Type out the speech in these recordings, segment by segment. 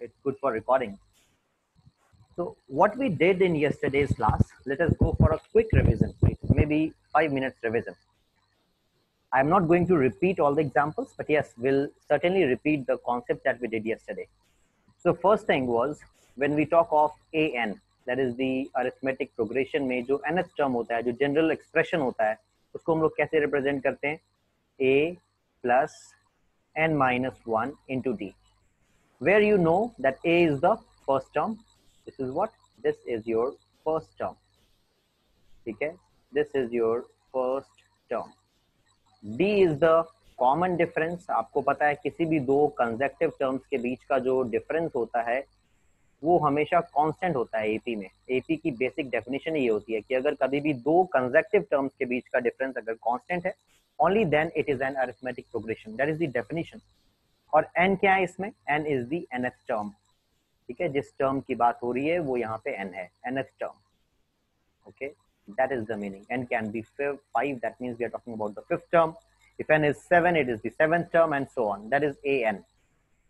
it's good for recording. So what we did in yesterday's class, let us go for a quick revision, please. Maybe five minutes revision. I'm not going to repeat all the examples, but yes, we'll certainly repeat the concept that we did yesterday. So first thing was when we talk of an, that is the arithmetic progression में जो nth term होता है, जो general expression होता है, उसको हम लोग कैसे represent करते हैं? a plus n minus 1 into d. Where you know that a is the first term. This is what? This is your first term. Okay? This is your first term. d is the common difference आपको पता है किसी भी दो conjunctive terms के बीच का जो difference होता है, वो हमेशा कांस्टेंट होता है एपी में एपी की बेसिक डेफिनेशन ये होती है कि अगर कभी भी दो कंजेक्टिव टर्म्स के बीच का डिफरेंस अगर कांस्टेंट है only then it is an arithmetic progression that is the definition और एन क्या है इसमें n is the nth term ठीक है जिस टर्म की बात हो रही है वो यहाँ पे एन है nth term okay that is the meaning n can be five that means we are talking about the fifth term if n is seven it is the seventh term and so on that is an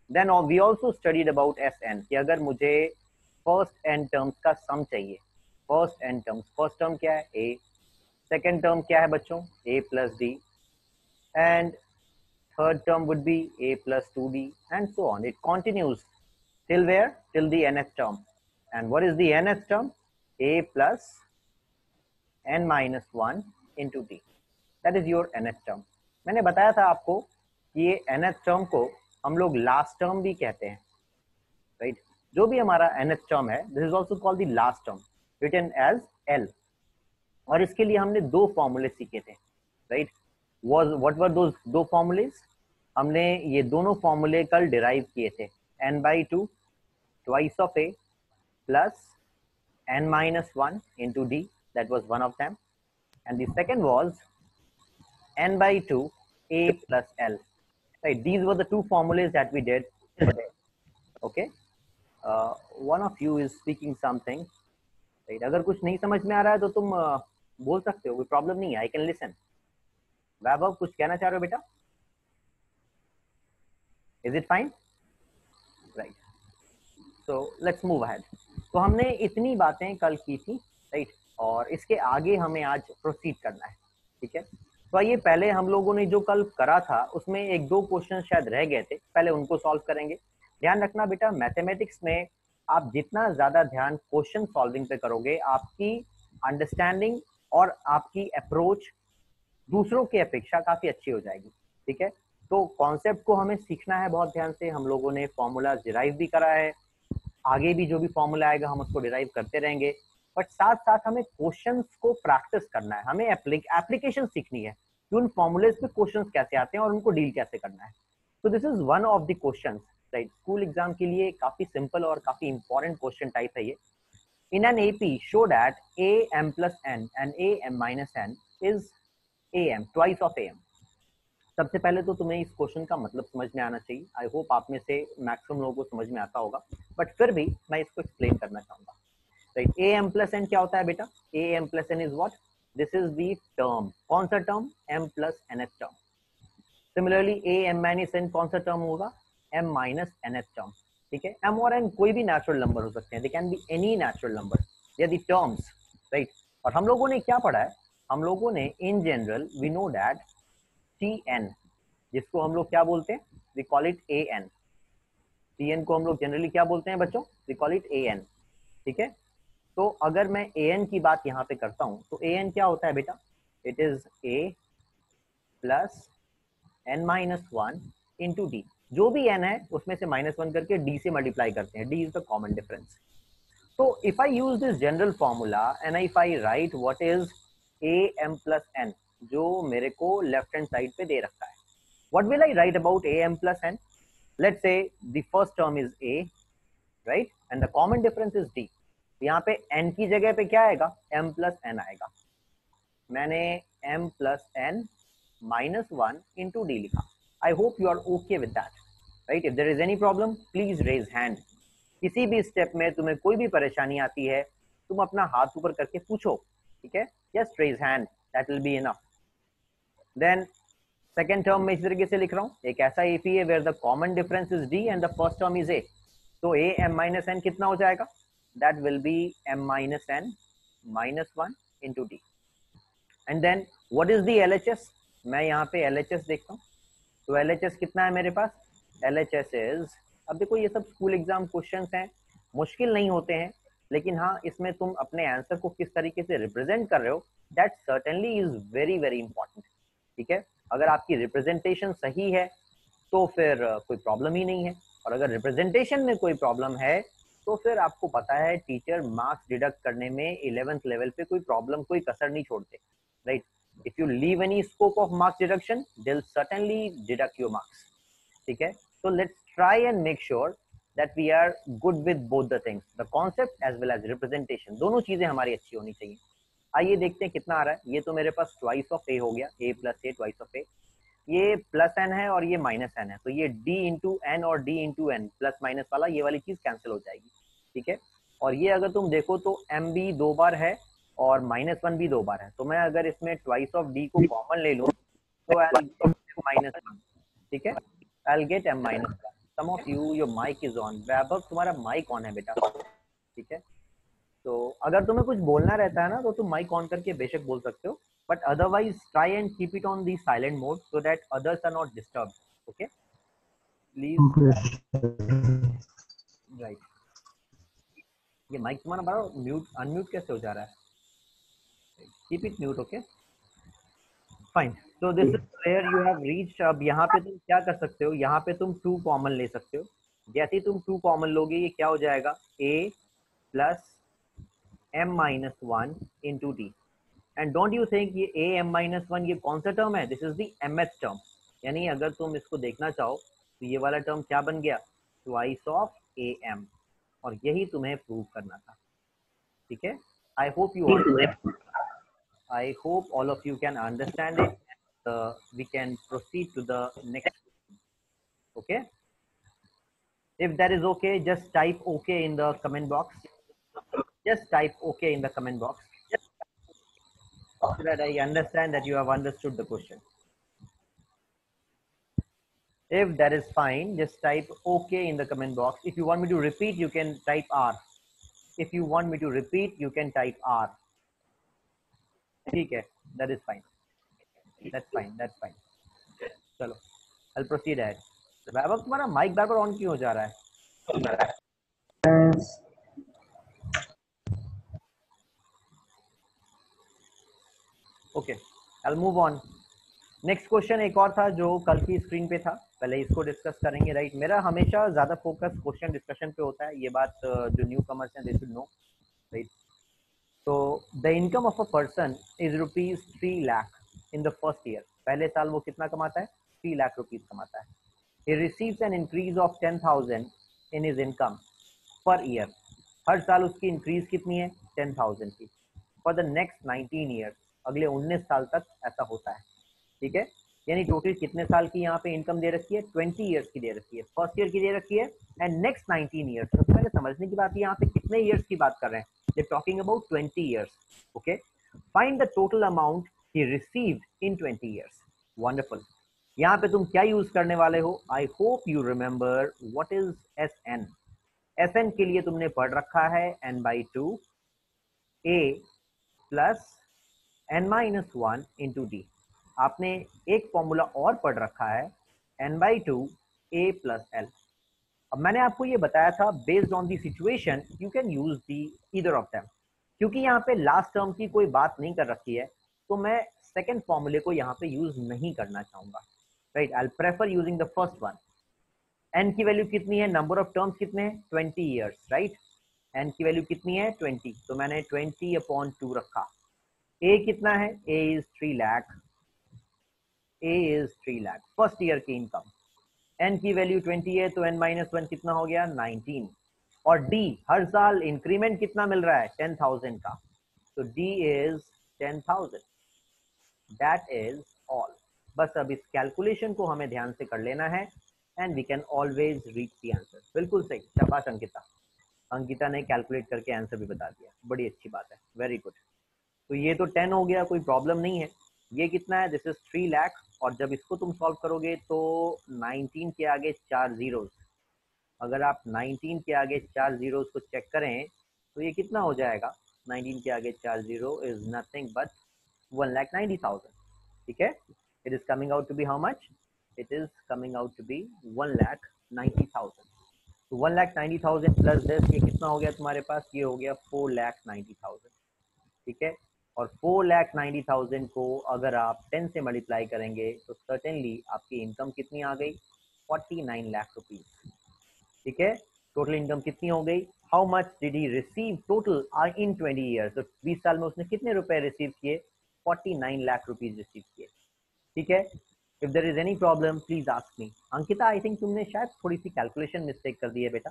then we also studied about sn कि अगर मुझे first n terms का sum चाहिए first n terms first term क्या है a second term क्या है बच्चों a plus d and third term would be a plus 2d and so on it continues till where till the nth term and what is the nth term a plus n minus 1 into d that is your nth term मैंने बताया था आपको कि ये nth term को हम लोग last term भी कहते हैं right? जो भी हमारा nth टर्म है this is also called the last term written as l और इसके लिए हमने दो फॉर्मूले सीखे थे राइट वॉज़ वट वर दो फॉर्मूले हमने ये दोनों फॉर्मूले कल डिराइव किए थे। N by two twice of a plus n minus one into d that was one of them and second was n by two a plus l right these were the two formulae that we did okay one of you is speaking something right अगर कुछ नहीं समझ में आ रहा है तो तुम uh, बोल सकते हो कोई प्रॉब्लम नहीं है आई कैन लिसन वैभव, कुछ कहना चाह रहे हो बेटा? Is it fine right so let's move ahead तो हमने इतनी बातें कल की थी राइट right? और इसके आगे हमें आज प्रोसीड करना है, ठीक है? तो आइए, पहले हम लोगों ने जो कल करा था, उसमें एक दो क्वेश्चन शायद रह गए थे, पहले उनको सॉल्व करेंगे। ध्यान रखना बेटा मैथमेटिक्स में आप जितना ज़्यादा ध्यान क्वेश्चन सॉल्विंग पे करोगे, आपकी अंडरस्टैंडिंग और आपकी अप्रोच दूसरों की अपेक्षा काफ़ी अच्छी हो जाएगी, ठीक है? तो कॉन्सेप्ट को हमें सीखना है बहुत ध्यान से। हम लोगों ने फॉर्मूला डिराइव भी करा है। आगे भी जो भी फॉर्मूला आएगा, हम उसको डिराइव करते रहेंगे। बट साथ साथ हमें क्वेश्चन को प्रैक्टिस करना है। हमें एप्लीकेशन सीखनी है कि उन फॉर्मुलेज पे क्वेश्चन कैसे आते हैं और उनको डील कैसे करना है। तो this is one of the question right school exam के लिए काफ़ी सिंपल और काफ़ी इंपॉर्टेंट क्वेश्चन टाइप है ये। In an AP show that a m plus n and a m minus n is a m twice of a m सबसे पहले तो तुम्हें इस क्वेश्चन का मतलब समझ में आना चाहिए। आई होप आप में से मैक्सिमम लोगों को समझ में आता होगा। बट फिर भी मैं इसको एक्सप्लेन करना चाहूँगा। Right a m plus n क्या होता है बेटा? A m plus n is what this is the term कौन सा term m plus nth term similarly a m minus n कौन सा टर्म होगा? M minus N H term ठीक है? एम और एन कोई भी नेचुरल नंबर हो सकते हैं। They can be any natural number या दी टर्म्स राइट और हम लोगों ने क्या पढ़ा है? हम लोगों ने in general we know that t n जिसको हम लोग क्या बोलते हैं? We call it a n t n को हम लोग जनरली क्या बोलते हैं बच्चों? We call it a n ठीक है? तो अगर मैं ए एन की बात यहाँ पे करता हूँ तो ए एन क्या होता है बेटा? It is a plus n minus one into d जो भी एन है, उसमें से माइनस वन करके डी से मल्टीप्लाई करते हैं। D is the common difference तो if I use this general formula and if I write what is a m plus n जो मेरे को लेफ़्ट हैंड साइड पे दे रखा है। What will I write about a m plus n let say first term is a right and the common difference is d यहाँ पे n की जगह पे क्या आएगा? M प्लस एन आएगा। मैंने m plus n minus one into d लिखा। I hope you are okay with that right if there is any problem please raise hand किसी भी स्टेप में तुम्हें कोई भी परेशानी आती है, तुम अपना हाथ ऊपर करके पूछो, ठीक है? Yes raise hand that will be enough then second term में इस तरीके से लिख रहा हूँ। एक ऐसा एपी है where the common difference is d and the first term is a तो ए एम माइनस एन कितना हो जाएगा? That will be m minus n minus one into d and then what is the L H S मैं यहाँ पे L H S देखता हूँ। तो एल एच एस कितना है मेरे पास? एल एच एस इज़ अब देखो ये सब स्कूल एग्ज़ाम क्वेश्चन हैं, मुश्किल नहीं होते हैं। लेकिन हाँ इसमें तुम अपने आंसर को किस तरीके से रिप्रेजेंट कर रहे हो that certainly is very very important ठीक है? अगर आपकी रिप्रेजेंटेशन सही है तो फिर कोई प्रॉब्लम ही नहीं है। और अगर रिप्रेजेंटेशन में कोई प्रॉब्लम है तो फिर आपको पता है टीचर मार्क्स डिडक्ट करने में इलेवेंथ लेवल पे कोई प्रॉब्लम कोई कसर नहीं छोड़ते right if you leave any scope of marks deduction will certainly deduct your marks ठीक है? So let's try and make sure that we are good with both the things, the concept as well as representation. दोनों चीज़ें हमारी अच्छी होनी चाहिए। आइए देखते हैं कितना आ रहा है। ये तो मेरे पास ट्वाइस ऑफ़ ए हो गया। A plus a twice of a ये प्लस एन है और ये माइनस एन है। तो ये डी इंटू एन और d into n plus minus वाला, ये वाली चीज़ कैंसिल हो जाएगी। ठीक है? और ये अगर तुम देखो तो एम बी दो बार है और माइनस वन भी दो बार है। तो मैं अगर इसमें ट्वाइस ऑफ़ डी को कॉमन ले लूँ तो माइनस वन ठीक है? I get m minus some of you your mic is on Vaibhav तुम्हारा माइक ऑन है बेटा। ठीक है? तो अगर तुम्हें कुछ बोलना रहता है ना तो तुम माइक ऑन करके बेशक बोल सकते हो। But otherwise, try and keep it on the silent mode so that others are not disturbed, okay? Please. Right. ये माइक तुम्हारा बड़ा म्यूट अनम्यूट कैसे हो जा रहा है? Keep it mute okay fine so this is where you have reached अब यहाँ पे तुम क्या कर सकते हो? यहाँ पे तुम टू कॉमन ले सकते हो। जैसे ही तुम टू कॉमन लोगे ये क्या हो जाएगा? A plus m minus one into d and don't you think ये ए एम माइनस वन ये कौन सा टर्म है? This is the mth term यानी अगर तुम इसको देखना चाहो तो ये वाला टर्म क्या बन गया? ट्वाइस ऑफ़ ए एम और यही तुम्हें प्रूव करना था। ठीक है? I hope you I hope all of you can understand it uh, we can proceed to the next. Okay. If that is okay, just type okay in the comment box. Just type okay in the comment box so that I understand that you have understood the question. If that is fine, just type OK in the comment box. If you want me to repeat, you can type R. If you want me to repeat, you can type R. Okay, that is fine. That's fine. That's fine. चलो, I'll proceed ahead. वैभव तुम्हारा mic bar on क्यों हो जा रहा है? Okay I move on next question एक और था जो कल की स्क्रीन पे था। पहले इसको डिस्कस करेंगे राइट मेरा हमेशा ज़्यादा फोकस क्वेश्चन डिस्कशन पे होता है। ये बात जो न्यू कमर्स हैं दे शुड नो राइट तो the income of a person is rupees three lakh in the first year. पहले साल वो कितना कमाता है? थ्री लाख रुपीज़ कमाता है। He receives an increase of 10000 in his income per year. हर साल उसकी इंक्रीज कितनी है? 10000 की। फॉर द नेक्स्ट 19 ईयर्स अगले 19 साल तक ऐसा होता है। ठीक है? यानी टोटल कितने साल की यहाँ पे इनकम दे रखी है? 20 इयर्स की दे रखी है। फ़र्स्ट ईयर की दे रखी है एंड नेक्स्ट 19 इयर्स सबसे पहले समझने की बात यहाँ पे कितने इयर्स की बात कर रहे हैं? Talking about 20 years okay find the total amount he received in 20 years wonderful यहाँ पे तुम क्या यूज़ करने वाले हो? I hope you remember what is S n S n के लिए तुमने पढ़ रखा है n by two a plus n minus one into d आपने एक फॉर्मूला और पढ़ रखा है n by two a plus l अब मैंने आपको ये बताया था based on the situation you can use the either of them क्योंकि यहाँ पे लास्ट टर्म की कोई बात नहीं कर रखी है तो मैं सेकेंड फॉर्मूले को यहाँ पे यूज़ नहीं करना चाहूँगा right I prefer using the first one n की वैल्यू कितनी है? नंबर ऑफ़ टर्म्स कितने हैं? ट्वेंटी ईयर्स राइट एन की वैल्यू कितनी है? ट्वेंटी तो मैंने ट्वेंटी अपॉन टू रखा। ए कितना है? A is three lakh a is three lakh first year की इनकम एन की वैल्यू ट्वेंटी है तो एन माइनस वन कितना हो गया? नाइनटीन और डी हर साल इंक्रीमेंट कितना मिल रहा है? टेन थाउज़ेंड का। तो d is ten thousand that is all बस अब इस कैलकुलेशन को हमें ध्यान से कर लेना है and we can always reach the answer बिल्कुल सही, शाबाश अंकिता। अंकिता ने कैलकुलेट करके आंसर भी बता दिया। बड़ी अच्छी बात है वेरी गुड तो ये तो टेन हो गया, कोई प्रॉब्लम नहीं है। ये कितना है? दिस इज़ थ्री लैख और जब इसको तुम सॉल्व करोगे तो नाइनटीन के आगे चार ज़ीरो अगर आप 19 के आगे चार ज़ीरो को चेक करें तो ये कितना हो जाएगा? 19 के आगे चार zero is nothing but one lakh ninety thousand ठीक है it is coming out to be how much it is coming out to be one lakh ninety thousand तो one lakh ninety thousand plus दस ये कितना हो गया तुम्हारे पास? ये हो गया फोर लैख नाइन्टी थाउज़ेंड ठीक है और फोर लैख नाइन्टी थाउज़ेंड को अगर आप टेन से मल्टीप्लाई करेंगे तो सर्टेनली आपकी इनकम कितनी आ गई? फोर्टी नाइन लाख रुपीज़ ठीक है टोटल इनकम कितनी हो गई? How much did he receive total in twenty years तो बीस साल में उसने कितने रुपए रिसीव किए? Forty nine lakh rupees receive किए ठीक है? If there is any problem please ask me Ankita I think तुमने शायद थोड़ी सी कैलकुलेशन मिस्टेक कर दी है बेटा।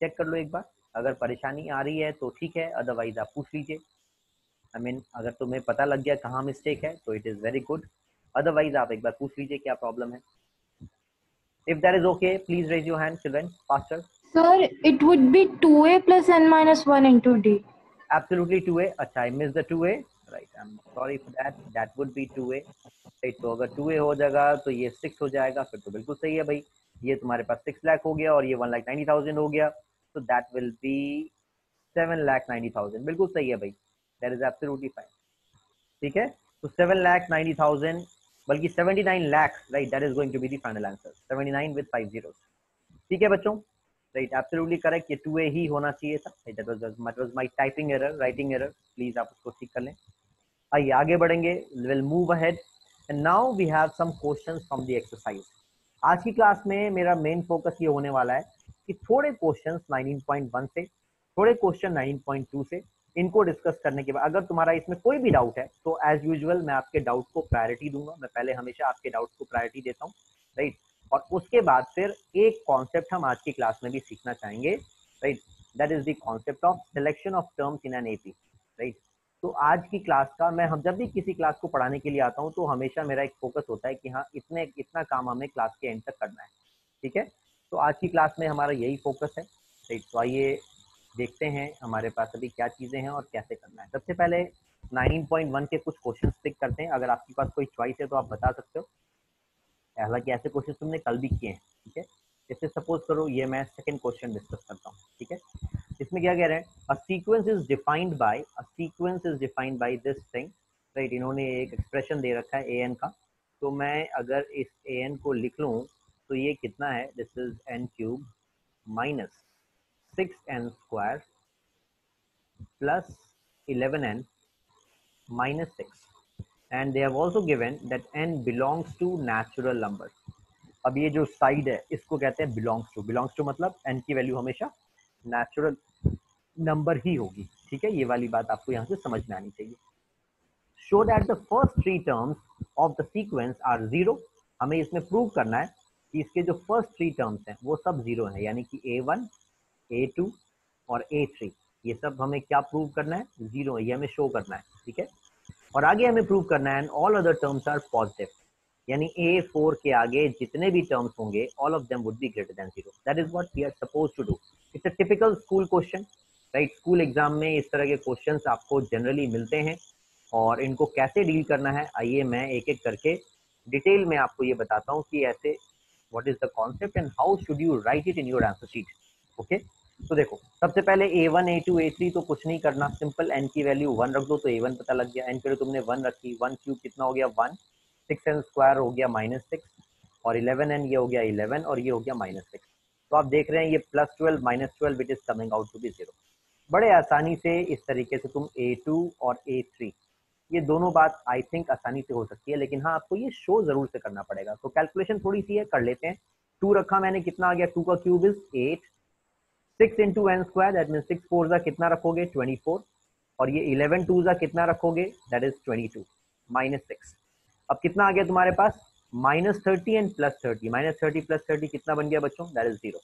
चेक कर लो एक बार। अगर परेशानी आ रही है तो ठीक है अदरवाइज़ आप पूछ लीजिए। आई I मीन mean, अगर तुम्हें पता लग गया कहाँ मिस्टेक है तो it is very good otherwise आप एक बार पूछ लीजिए क्या प्रॉब्लम है। If that is okay, please raise your hand, children, faster. Sir, it would be 2a plus n minus 1 into d. Absolutely 2a. Acha, I missed the 2a. Right, I'm sorry for that. That would be 2a. Right, तो अगर 2a हो जाएगा तो ये 6 हो जाएगा फिर तो बिल्कुल सही है भाई। ये तुम्हारे पास 6 लाख हो गया और ये 1 लाख 90,000 हो गया। तो दैट विल बी 7 लाख 90,000 बिल्कुल सही है भाई। दैट इज़ एब्सोल्युटली फाइन ठीक है? तो 7 लाख 90,000 बल्कि 79 lakh right that is going to be the final answer 79 with 5 zeros ठीक है बच्चों? राइट एब्सोल्युटली करेक्ट ये 2a ही होना चाहिए था। That was that was my typing error writing error please आप उसको ठीक कर लें। आइए, आगे बढ़ेंगे। Will move ahead and now we have some questions from the exercise आज की क्लास में मेरा मेन फोकस ये होने वाला है कि थोड़े क्वेश्चंस 19.1 से, थोड़े क्वेश्चन 19.2 से इनको डिस्कस करने के बाद, अगर तुम्हारा इसमें कोई भी डाउट है तो एज यूजल मैं आपके डाउट को प्रायोरिटी दूँगा। मैं पहले हमेशा आपके डाउट को प्रायोरिटी देता हूँ राइट और उसके बाद फिर एक कॉन्सेप्ट हम आज की क्लास में भी सीखना चाहेंगे right that is the concept of selection of terms in an AP right तो आज की क्लास का मैं, हम जब भी किसी क्लास को पढ़ाने के लिए आता हूँ तो हमेशा मेरा एक फोकस होता है कि हाँ इतने, इतना काम हमें क्लास के एंड तक करना है, ठीक है? तो आज की क्लास में हमारा यही फोकस है राइट तो आइए देखते हैं हमारे पास अभी क्या चीज़ें हैं और कैसे करना है। सबसे पहले 19.1 के कुछ क्वेश्चन पिक करते हैं। अगर आपके पास कोई चॉइस है तो आप बता सकते हो। हालाँकि ऐसे क्वेश्चन तुमने कल भी किए हैं, ठीक है? जैसे सपोज़ करो ये मैं सेकंड क्वेश्चन डिस्कस करता हूँ, ठीक है? इसमें क्या कह रहे हैं? A sequence is defined by a sequence is defined by this thing right इन्होंने एक एक्सप्रेशन दे रखा है ए एन का। तो मैं अगर इस ए एन को लिख लूँ तो ये कितना है? This is n cube minus 6n square plus 11n minus 6 and they have also given that n belongs to natural numbers. अब ये जो साइड है, इसको कहते हैं बिलोंग्स टू बिलोंग्स टू मतलब एन की वैल्यू हमेशा नेचुरल नंबर ही होगी। ठीक है? ये वाली बात आपको यहाँ से समझ में आनी चाहिए। Show that the first three terms of the sequence are zero हमें इसमें प्रूव करना है कि इसके जो फ़र्स्ट थ्री टर्म्स हैं, वो सब ज़ीरो हैं। यानी कि ए वन ए टू और ए थ्री ये सब हमें क्या प्रूव करना है? ज़ीरो ये हमें शो करना है। ठीक है? और आगे हमें प्रूव करना है all other terms are positive यानी ए फोर के आगे जितने भी टर्म्स होंगे all of them would be greater than zero that is what we are suppose to do it's a typical school question right school exam में इस तरह के क्वेश्चंस आपको जनरली मिलते हैं, और इनको कैसे डील करना है, आइए मैं एक एक करके डिटेल में आपको ये बताता हूँ कि ऐसे what is the concept and how should you write it in your answer sheet okay तो देखो, सबसे पहले a one a two a three तो कुछ नहीं करना सिंपल एन की वैल्यू वन रख दो तो ए वन पता लग गया एन के तुमने वन रखी वन क्यूब कितना हो गया वन सिक्स एन स्क्वायर हो गया माइनस सिक्स और इलेवन एन ये हो गया इलेवन और ये हो गया माइनस सिक्स तो आप देख रहे हैं ये plus twelve minus twelve it is coming out to be zero बड़े आसानी से इस तरीके से तुम ए टू और ए थ्री ये दोनों बात आई थिंक आसानी से हो सकती है, लेकिन हाँ आपको ये शो ज़रूर से करना पड़ेगा। तो कैलकुलेशन थोड़ी सी है, कर लेते हैं। टू रखा मैंने, कितना आ गया? टू का cube is eight six into n square that mean six four जा कितना रखोगे? ट्वेंटी फोर और ये इलेवन टू जा कितना रखोगे? That is twenty two minus six अब कितना आ गया तुम्हारे पास? Minus thirty and plus thirty minus thirty plus thirty कितना बन गया बच्चों? दैट इज़ ज़ीरो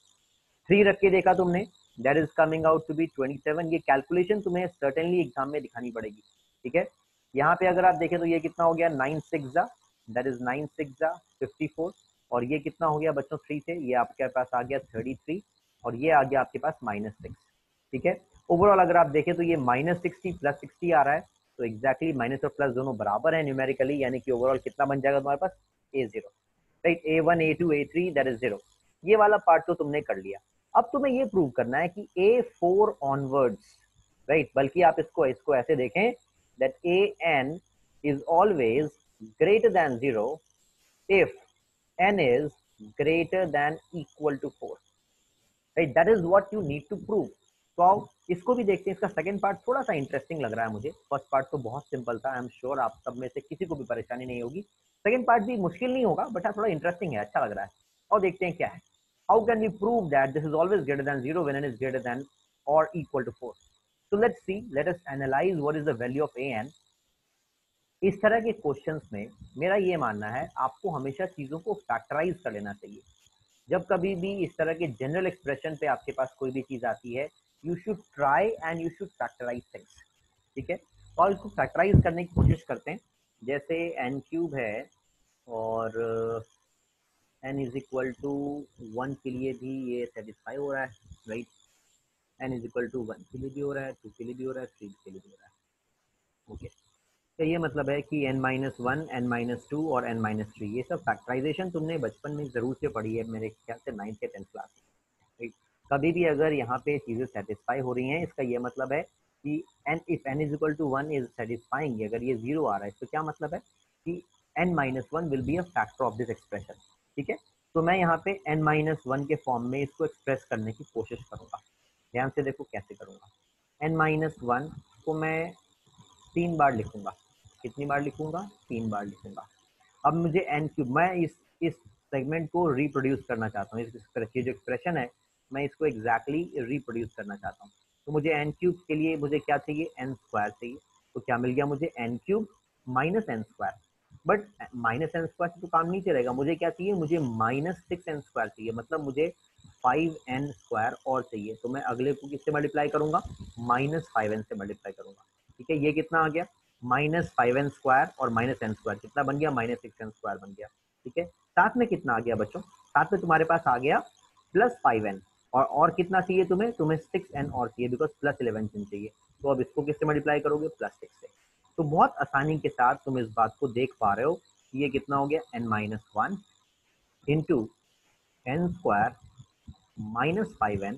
थ्री रख के देखा तुमने. That is coming out to be twenty seven ये कैलकुलेशन तुम्हें सर्टेनली एग्ज़ाम में दिखानी पड़ेगी. ठीक है? यहाँ पे अगर आप देखें तो ये कितना हो गया? नाइन सिक्स जा. दैट इज़ नाइन सिक्स जा. फिफ्टी फोर और ये कितना हो गया बच्चों? थ्री से. ये आपके पास आ गया थर्टी थ्री और ये आ गया आपके पास माइनस सिक्स ठीक है? ओवरऑल अगर आप देखें तो ये माइनस सिक्सटी प्लस सिक्सटी आ रहा है तो एक्जैक्टली माइनस और प्लस दोनों बराबर है न्यूमेरिकली यानी कि ओवरऑल कितना बन जाएगा तुम्हारे पास? A zero right a one a two a three that is zero ये वाला पार्ट तो तुमने कर लिया। अब तुम्हें ये प्रूव करना है कि ए फोर ऑनवर्ड्स राइट बल्कि आप इसको इसको ऐसे देखें that a n is always greater than zero if n is greater than equal to four right that is what you need to prove तो आओ इसको भी देखते हैं। इसका सेकंड पार्ट थोड़ा सा इंटरेस्टिंग लग रहा है मुझे। फ़र्स्ट पार्ट तो बहुत सिंपल था। आई एम श्योर आप सब में से किसी को भी परेशानी नहीं होगी। सेकंड पार्ट भी मुश्किल नहीं होगा बट हाँ थोड़ा इंटरेस्टिंग है। अच्छा लग रहा है। और देखते हैं क्या है। How can we prove that this is always greater than zero when n is greater than और equal to four so let's see let us analyse what is the value of a n इस तरह के questions में मेरा ये मानना है, आपको हमेशा चीज़ों को फैक्टराइज कर लेना चाहिए। जब कभी भी इस तरह के जनरल एक्सप्रेशन पे आपके पास कोई भी चीज़ आती है you should try and you should factorise things ठीक है? और इसको फैक्टराइज करने की कोशिश करते हैं। जैसे एन क्यूब है और n is equal to one के लिए भी ये सेटिस्फाई हो रहा है right n is equal to one के लिए भी हो रहा है टू के लिए भी हो रहा है थ्री के लिए भी हो रहा है। ओके तो ये मतलब है कि n minus one n minus two और n माइनस थ्री ये सब फैक्टराइजेशन तुमने बचपन में ज़रूर से पढ़ी है मेरे ख्याल से नाइन्थ या टेंथ क्लास में कभी भी अगर यहाँ पे चीज़ें सेटिस्फाई हो रही हैं, इसका ये मतलब है कि n if n is equal to one is satisfying अगर ये ज़ीरो आ रहा है तो क्या मतलब है कि n minus one will be a factor of this expression ठीक है? तो मैं यहाँ पे एन माइनस वन के फॉर्म में इसको एक्सप्रेस करने की कोशिश करूँगा। ध्यान से देखो कैसे करूँगा। एन माइनस वन को मैं तीन बार लिखूँगा। कितनी बार लिखूँगा? तीन बार लिखूँगा। अब मुझे एन क्यूब मैं इस इस सेगमेंट को रिप्रोड्यूस करना चाहता हूँ। इस जो एक्सप्रेशन है, मैं इसको एग्जैक्टली exactly रिप्रोड्यूस करना चाहता हूँ। तो मुझे एन क्यूब के लिए मुझे क्या चाहिए? एन स्क्वायर चाहिए। तो क्या मिल गया मुझे? N cube minus n square but minus n square से तो काम नहीं चलेगा मुझे क्या चाहिए? मुझे माइनस सिक्स एन स्क्वायर चाहिए। मतलब मुझे फाइव एन स्क्वायर और चाहिए। तो मैं अगले को किससे मल्टीप्लाई करूँगा? माइनस फाइव एन से मल्टीप्लाई करूँगा। ठीक है? ये कितना आ गया? माइनस फाइव एन स्क्वायर और माइनस एन स्क्वायर। कितना बन गया? माइनस सिक्स एन स्क्वायर बन गया। ठीक है? साथ में कितना आ गया बच्चों? साथ में तुम्हारे पास आ गया प्लस फाइव एन। और और कितना चाहिए तुम्हें? तुम्हें सिक्स एन और चाहिए बिकॉज़ प्लस इलेवन एन चाहिए। तो अब इसको किससे मल्टीप्लाई करोगे? प्लस सिक्स से। तो बहुत आसानी के साथ तुम इस बात को देख पा रहे हो कि ये कितना हो गया? N minus one into n square minus five n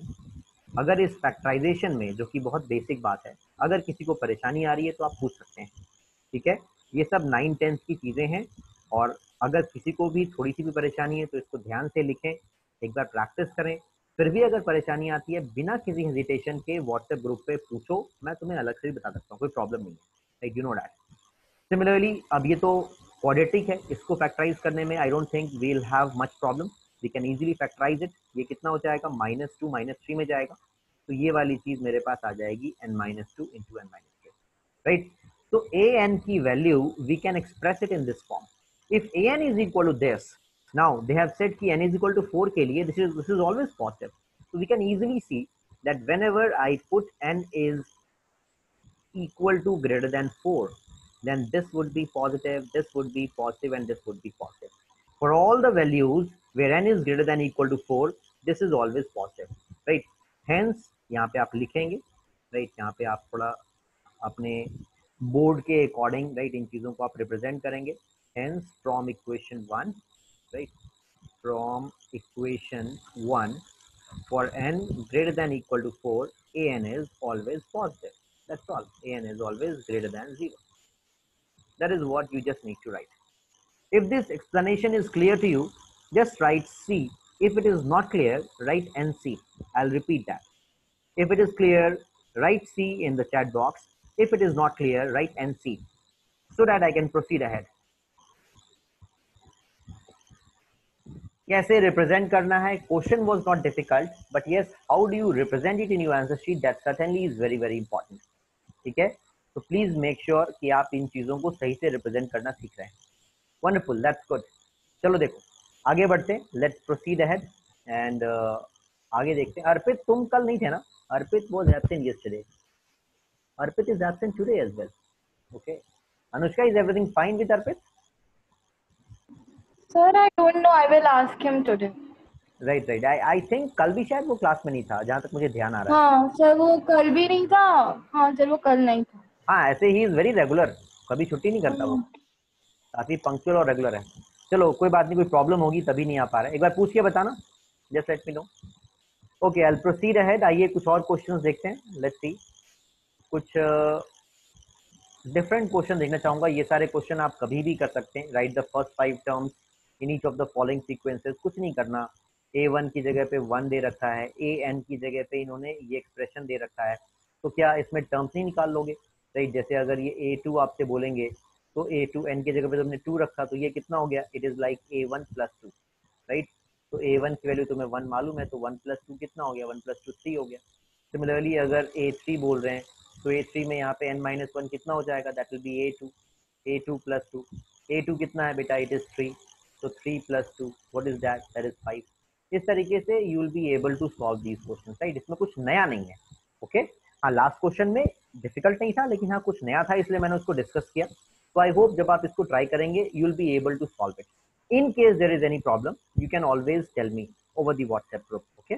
अगर इस फैक्टराइजेशन में, जो कि बहुत बेसिक बात है, अगर किसी को परेशानी आ रही है तो आप पूछ सकते हैं। ठीक है? ये सब नाइन टेंथ की चीज़ें हैं, और अगर किसी को भी थोड़ी सी भी परेशानी है तो इसको ध्यान से लिखें, एक बार प्रैक्टिस करें। फिर भी अगर परेशानी आती है, बिना किसी हेजिटेशन के व्हाट्सएप ग्रुप पे पूछो, मैं तुम्हें अलग से भी बता सकता हूँ, कोई प्रॉब्लम नहीं है। Like you know that similarly अब ये तो क्वाड्रेटिक है, इसको फैक्टराइज करने में I don't think we'll have much problem we can easily factorise it ये कितना हो जाएगा? माइनस टू माइनस थ्री में जाएगा। तो ये वाली चीज़ मेरे पास आ जाएगी n minus two into n minus three right तो ए एन की value we can express it in this form if a n is equal to this now they have set की n is equal to four के लिए this is this is always positive so we can easily see that whenever I put n is equal to greater than four then this would be positive, this would be positive, and this would be positive. For all the values where n is greater than equal to 4 this is always positive right hence यहाँ पे आप लिखेंगे right यहाँ पे आप थोड़ा अपने board के अकॉर्डिंग राइट इन चीज़ों को आप रिप्रेजेंट करेंगे hence from equation 1 right from equation 1 for n greater than equal to 4 an is always positive that's all an is always greater than 0 that is what you just need to write if this explanation is clear to you just write c. If it is not clear, write nc i'll repeat that. If it is clear, write c in the chat box. If it is not clear, write nc so that i can proceed ahead. कैसे represent करना है? Question was not difficult but yes how do you represent it in your answer sheet that certainly is very very important ठीक है? तो please make sure कि आप इन चीज़ों को सही से रिप्रेजेंट करना सीख रहे हैं। वंडरफुल दैट्स गुड चलो देखो। आगे बढ़ते लेट्स प्रोसीड अहेड एंड आगे देखते हैं। अर्पित तुम कल नहीं थे ना? Arpit was absent yesterday Arpit is absent today as well okay Anushka is everything fine with Arpit? Sir, I don't know. I will ask him today. Right right I I think कल भी शायद वो class में नहीं था जहाँ तक मुझे ध्यान आ रहा है। हाँ सर वो कल भी नहीं था। हाँ सर वो कल नहीं था। हाँ ऐसे ही इज़ वेरी रेगुलर कभी छुट्टी नहीं करता वो। काफ़ी पंक्चुअल और रेगुलर है। चलो कोई बात नहीं कोई प्रॉब्लम होगी तभी नहीं आ पा रहा। एक बार पूछ के बताना। Just let me know okay I proceed ahead आइए कुछ और क्वेश्चंस देखते हैं। लेट्स सी कुछ डिफरेंट uh, क्वेश्चन देखना चाहूँगा। ये सारे क्वेश्चन आप कभी भी कर सकते हैं। Write the first five terms in each of the following sequences कुछ नहीं करना। ए वन की जगह पे वन दे रखा है। ए एन की जगह पे इन्होंने ये एक्सप्रेशन दे रखा है। तो क्या इसमें टर्म्स नहीं निकाल लोगे? राइट जैसे अगर ये ए टू आपसे बोलेंगे तो ए टू एन की जगह पे तुमने टू रखा तो ये कितना हो गया? It is like a one plus two right तो ए वन की वैल्यू तुम्हें वन मालूम है तो वन प्लस टू कितना हो गया? वन प्लस टू थ्री हो गया। सिमिलरली अगर ए थ्री बोल रहे हैं तो ए थ्री में यहाँ पे एन माइनस वन कितना हो जाएगा? That will be a two a two plus two a two कितना है बेटा? इट इज़ थ्री तो three plus two what is that that is five इस तरीके से you will be able to solve these question right इसमें कुछ नया नहीं है ओके okay? हाँ लास्ट क्वेश्चन में डिफ़िकल्ट नहीं था, लेकिन हाँ कुछ नया था, इसलिए मैंने उसको डिस्कस किया। तो आई होप जब आप इसको ट्राई करेंगे you will be able to solve it in case there is any problem you can always tell me over the whatsapp group okay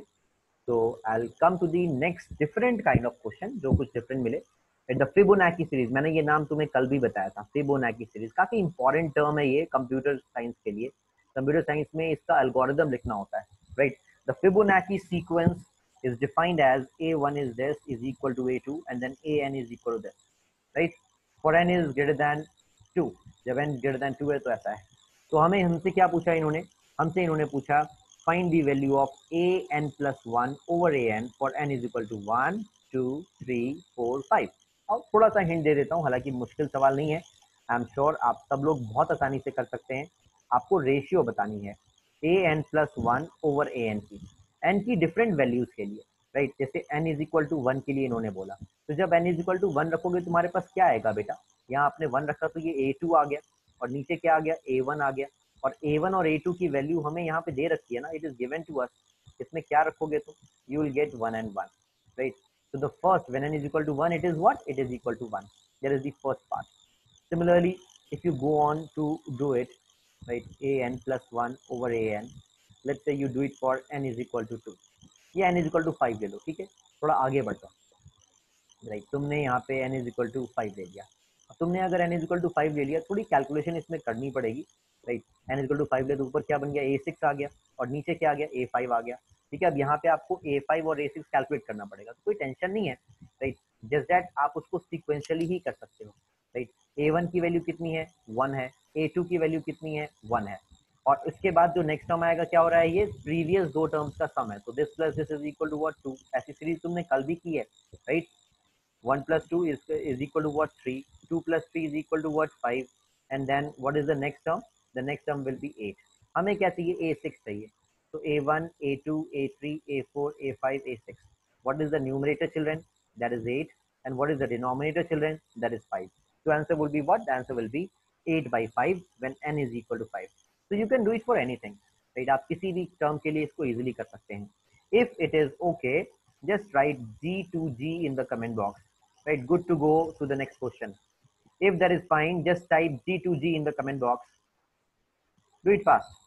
so i'll come to the next different kind of question जो कुछ different मिले at the Fibonacci series मैंने ये नाम तुम्हें कल भी बताया था फिबोनाकी सीरीज़ काफ़ी इंपॉर्टेंट टर्म है ये कंप्यूटर साइंस के लिए कंप्यूटर साइंस में इसका एल्गोरिदम लिखना होता है right the Fibonacci sequence is defined as a1 is this is equal to a2 and then an is equal to this right for n is greater than 2 जब n greater than 2 है तो ऐसा है। तो हमें हमसे क्या पूछा इन्होंने? हमसे इन्होंने पूछा find the value of a n plus one over a n for n is equal to one two three four five और थोड़ा सा हिंट दे देता हूँ, हालाँकि मुश्किल सवाल नहीं है। आई एम श्योर आप सब लोग बहुत आसानी से कर सकते हैं। आपको रेशियो बतानी है a n plus one over a n की। एन की डिफरेंट वैल्यूज़ के लिए। राइट जैसे n is equal to one के लिए इन्होंने बोला। तो जब n is equal to one रखोगे तुम्हारे पास क्या आएगा बेटा? यहाँ आपने वन रखा तो ये ए टू आ गया और नीचे क्या आ गया? ए वन आ गया। और ए वन और ए टू की वैल्यू हमें यहाँ पे दे रखी है ना? It is given to us इसमें क्या रखोगे तो you will get one and one right so the first, when n is equal to 1 it is what? It is equal to 1 that is the first part. Similarly, if you go on to do it, right, a n plus 1 over a n, let's say you do it for n is equal to 2 ये n is equal to five ले लो, ठीक है? थोड़ा आगे बढ़ बढ़ता right तुमने यहाँ पे n is equal to five ले लिया। तुमने अगर n is equal to five ले लिया, थोड़ी कैलकुलेशन इसमें करनी पड़ेगी। Right n equal to five ले तो ऊपर क्या बन गया? ए सिक्स आ गया और नीचे क्या आ गया? ए फाइव आ गया। ठीक है, अब यहाँ पे आपको ए फाइव और ए सिक्स कैलकुलेट करना पड़ेगा तो कोई टेंशन नहीं है। राइट जस्ट दैट आप उसको सिक्वेंशली ही कर सकते हो। राइट ए वन की वैल्यू कितनी है? वन है। ए टू की वैल्यू कितनी है? वन है। और उसके बाद जो नेक्स्ट टर्म आएगा, क्या हो रहा है? ये प्रीवियस दो टर्म्स का सम है। तो this plus this is equal to what to ऐसी सीरीज़ तुमने कल भी की है right one plus two is is equal to what three two plus three is equal to what five and then what is the next term the next term will be eight हमें क्या चाहिए? A six चाहिए। तो a one a two a three a four a five a six what is the numerator children that is 8 and what is the denominator, children? That is 5 so answer will be what? The answer will be 8 by 5 when n is equal to 5 so you can do it for anything right आप किसी भी term के लिए इसको easily कर सकते हैं। If it is okay just write G two G in the comment box right good to go to the next question if that is fine just type G two G in the comment box do it fast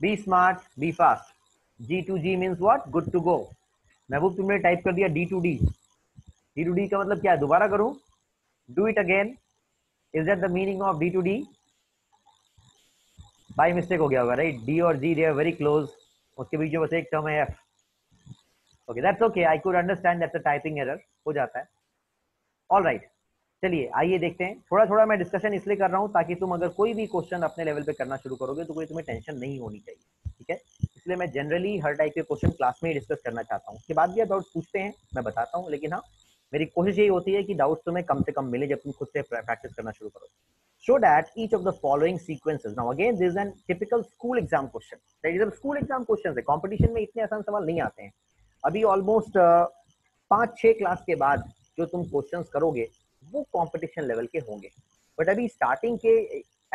be smart be fast G two G means what good to go Mahboob, तुमने type कर दिया D two D D two D का मतलब क्या है? दोबारा करूँ? Do it again is that the meaning of D two D by mistake हो गया होगा राइट डी और G they are very close उसके बीच में बस एक टर्म है F okay that's okay I could understand that's a typing error हो जाता है. All right right. चलिए, आइए देखते हैं. थोड़ा थोड़ा मैं डिस्कशन इसलिए कर रहा हूँ ताकि तुम अगर कोई भी क्वेश्चन अपने लेवल पे करना शुरू करोगे तो कोई तुम्हें टेंशन नहीं होनी चाहिए. ठीक है? इसलिए मैं जनरली हर टाइप के क्वेश्चन क्लास में ही डिस्कस करना चाहता हूँ. उसके बाद भी डाउट पूछते हैं, मैं बताता हूँ. लेकिन हाँ मेरी कोशिश यही होती है कि डाउट्स तुम्हें कम से कम मिले जब तुम खुद से प्रैक्टिस करना शुरू करो। Show that each of the following sequences now again this is an typical school exam question that is है कंपटीशन में इतने आसान सवाल नहीं आते हैं। अभी ऑलमोस्ट uh, पाँच छह क्लास के बाद जो तुम क्वेश्चंस करोगे वो कंपटीशन लेवल के होंगे। बट अभी स्टार्टिंग के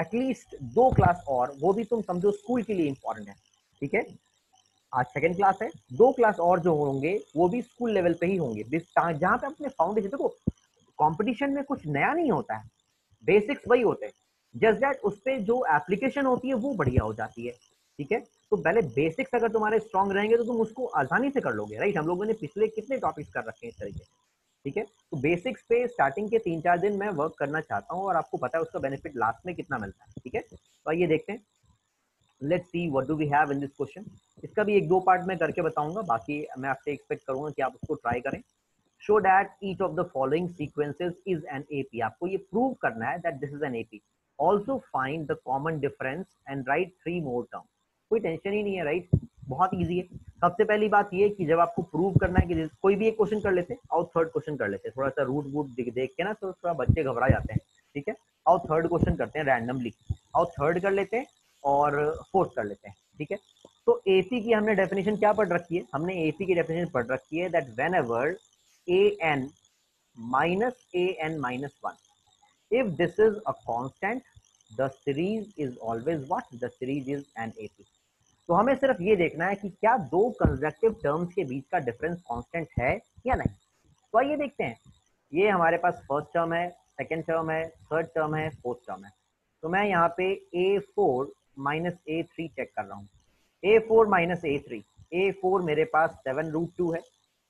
एटलीस्ट दो क्लास और वो भी तुम समझो स्कूल के लिए इंपॉर्टेंट है ठीक है? आज सेकेंड क्लास है। दो क्लास और जो होंगे, वो भी स्कूल लेवल पे ही होंगे। जहाँ पे अपने फाउंडेशन देखो कंपटीशन में कुछ नया नहीं होता है। बेसिक्स वही होते हैं। जस्ट दैट उस पर जो एप्लीकेशन होती है, वो बढ़िया हो जाती है। ठीक है? तो पहले बेसिक्स अगर तुम्हारे स्ट्रॉन्ग रहेंगे तो तुम उसको आसानी से कर लोगे राइट हम लोगों ने पिछले कितने टॉपिक्स कर रखे हैं इस तरीके से। ठीक है? तो बेसिक्स पे स्टार्टिंग के तीन चार दिन मैं वर्क करना चाहता हूँ, और आपको पता है उसका बेनिफिट लास्ट में कितना मिलता है। ठीक है? तो आइए देखते हैं। Let's see what do we have in this question इसका भी एक दो पार्ट में करके बताऊँगा, बाकी मैं आपसे एक्सपेक्ट करूँगा कि आप उसको ट्राई करें। Show that each of the following sequences is an AP आपको ये प्रूव करना है that this is an AP also find the common difference and write three more term कोई टेंशन ही नहीं है राइट right? बहुत ईजी है। सबसे पहली बात ये कि जब आपको प्रूव करना है कि कोई भी एक क्वेश्चन कर लेते हैं, और थर्ड क्वेश्चन कर लेते हैं। थोड़ा सा रूट वूट देख के ना तो थोड़ा बच्चे घबरा जाते हैं, ठीक है? और थर्ड क्वेश्चन करते हैं रैंडमली और थर्ड कर लेते हैं और फोर्थ कर लेते हैं, ठीक है? तो एसी की हमने डेफिनेशन क्या पढ़ रखी है? हमने एसी की डेफिनेशन पढ़ रखी है that whenever a n minus a n minus one if this is a constant, the series is always what? The series is an AP तो हमें सिर्फ़ ये देखना है कि क्या दो कंजक्टिव टर्म्स के बीच का डिफरेंस कांस्टेंट है या नहीं? तो आइए देखते हैं। ये हमारे पास फ़र्स्ट टर्म है सेकंड टर्म है थर्ड टर्म है फोर्थ टर्म है। तो मैं यहाँ पे a four minus a three check कर रहा हूँ। A four minus a three a four मेरे पास सेवन रूट टू है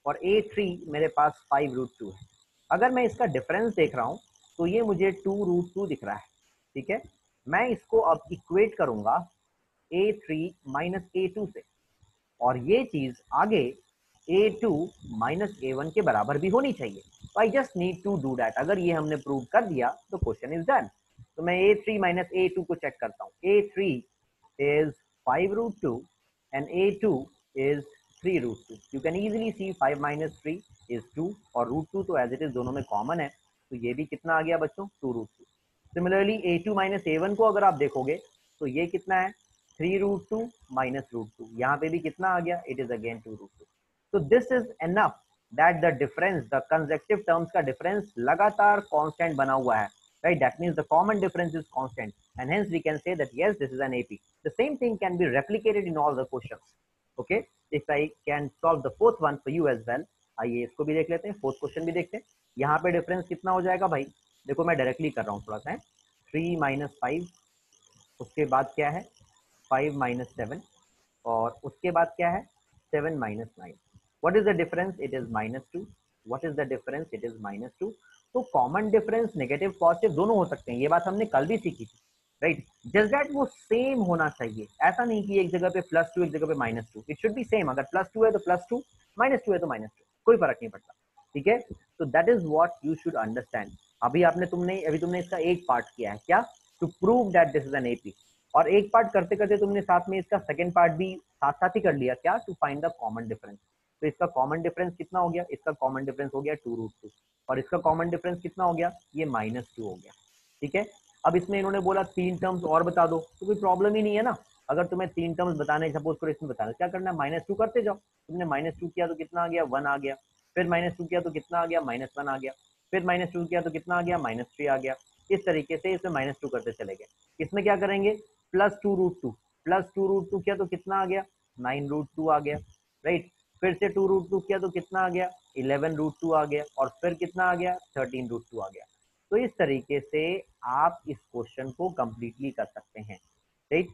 और ए थ्री मेरे पास फाइव रूट टू है। अगर मैं इसका डिफरेंस देख रहा हूँ तो ये मुझे टू रूट टू दिख रहा है। ठीक है? मैं इसको अब इक्वेट करूँगा a three minus a two से। और ये चीज़ आगे a two minus a one के बराबर भी होनी चाहिए। I just need to do that अगर ये हमने प्रूव कर दिया तो क्वेश्चन इज़ डन तो मैं a three minus a two को चेक करता हूँ। A three is five root two and a two is three root two you can easily see five minus three is two और root two तो as it is दोनों में common है। तो ये भी कितना आ गया बच्चों? Two root two similarly a two minus a one को अगर आप देखोगे तो ये कितना है? Three root two minus root two यहाँ पे भी कितना आ गया? It is again two root two तो this is enough that the difference the consecutive terms का डिफरेंस लगातार कांस्टेंट बना हुआ है। Right that means the common difference is constant and hence we can say that yes this is an ap the same thing can be replicated in all the questions okay if i can solve the fourth one for you as well आइए इसको भी देख लेते हैं fourth question भी देखते हैं यहाँ पे डिफरेंस कितना हो जाएगा भाई देखो मैं डायरेक्टली कर रहा हूँ थोड़ा सा थ्री माइनस फाइव उसके बाद क्या है फाइव माइनस सेवन और उसके बाद क्या है seven minus nine what is the difference it is minus two what is the difference it is minus two तो कॉमन डिफरेंस नेगेटिव पॉजिटिव दोनों हो सकते हैं। ये बात हमने कल भी सीखी थी राइट जस्ट दैट वो सेम होना चाहिए। ऐसा नहीं कि एक जगह पे प्लस टू एक जगह पे minus two it should be same अगर प्लस टू है तो प्लस टू माइनस टू है तो माइनस टू कोई फ़र्क नहीं पड़ता, ठीक है? तो that is what you should understand अभी आपने तुमने, अभी तुमने इसका एक पार्ट किया है, क्या? To prove that this is an AP और एक पार्ट करते करते तुमने साथ में इसका सेकेंड पार्ट भी साथ साथ ही कर लिया, क्या? To find the common difference तो इसका कॉमन डिफरेंस कितना हो गया? इसका कॉमन डिफरेंस हो गया टू रूट टू और इसका कॉमन डिफरेंस कितना हो गया? ये माइनस टू हो गया. ठीक है? अब इसमें इन्होंने बोला तीन टर्म्स और बता दो तो कोई प्रॉब्लम ही नहीं है ना? अगर तुम्हें तीन टर्म्स बताने सपोज़ करो इसमें बताना क्या करना है? माइनस टू करते जाओ. तुमने माइनस टू किया तो कितना आ गया? वन आ गया. फिर माइनस टू किया तो कितना आ गया? माइनस वन आ गया. फिर माइनस टू किया तो कितना आ गया? माइनस थ्री आ गया. इस तरीके से इसमें माइनस टू करते चले गए. इसमें क्या करेंगे? Plus two root two plus two root two किया तो कितना आ गया? नाइन रूट टू आ गया. राइट फिर से टू रूट टू किया तो कितना आ गया? इलेवन रूट टू आ गया और फिर कितना आ गया? थर्टीन रूट टू आ गया। तो इस तरीके से आप इस क्वेश्चन को कंप्लीटली कर सकते हैं। Right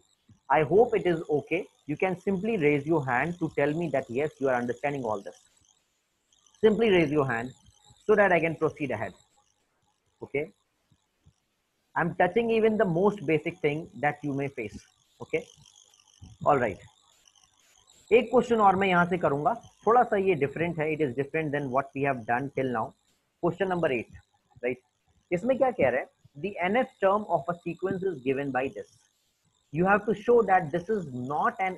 I hope it is okay you can simply raise your hand to tell me that yes you are understanding all this simply raise your hand so that I can proceed ahead okay I am touching even the most basic thing that you may face okay all right एक question और मैं यहाँ से करूँगा। थोड़ा सा ये different है it is different then what we have done till now question number eight right इसमें क्या कह रहे हैं? The nth term of a sequence is given by this you have to show that this is not an.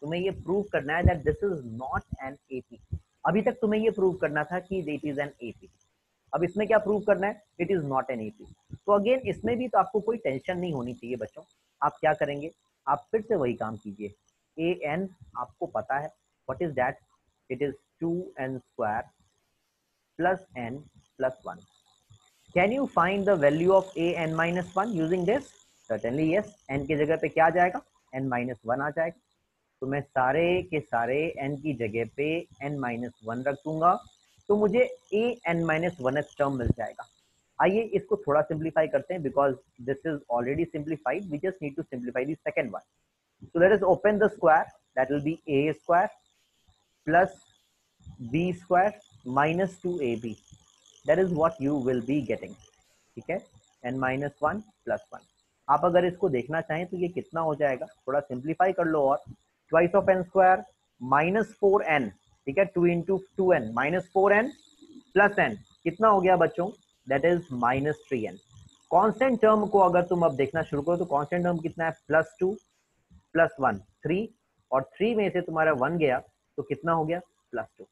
तुम्हें ये prove करना है that this is not an AP. अभी तक तुम्हें ये प्रूव करना था कि it is an AP. अब इसमें क्या प्रूव करना है? It is not an AP तो अगेन इसमें भी तो आपको कोई टेंशन नहीं होनी चाहिए बच्चों। आप क्या करेंगे? आप फिर से वही काम कीजिए। ए एन आपको पता है what is that it is two n square plus n plus one can you find the value of a n minus one using this certainly yes n की जगह पे क्या आ जाएगा? एन माइनस वन आ जाएगा। तो मैं सारे के सारे एन की जगह पे एन माइनस वन रख दूँगा। तो मुझे a n minus one th term मिल जाएगा। आइए इसको थोड़ा सिंप्लीफाई करते हैं because this is already simplified we just need to simplify the second one so let us open the square. That will be a square plus b square minus 2ab that is what you will be getting. ठीक है? N minus 1 plus 1 आप अगर इसको देखना चाहें तो ये कितना हो जाएगा? थोड़ा सिंप्लीफाई कर लो और twice of n square minus four n ठीक है? Two into two n minus four n plus n कितना हो गया बच्चों? That is minus three n constant term को अगर तुम अब देखना शुरू करो तो कॉन्स्टेंट टर्म कितना है? Plus two plus one three और थ्री में से तुम्हारा वन गया तो कितना हो गया? प्लस टू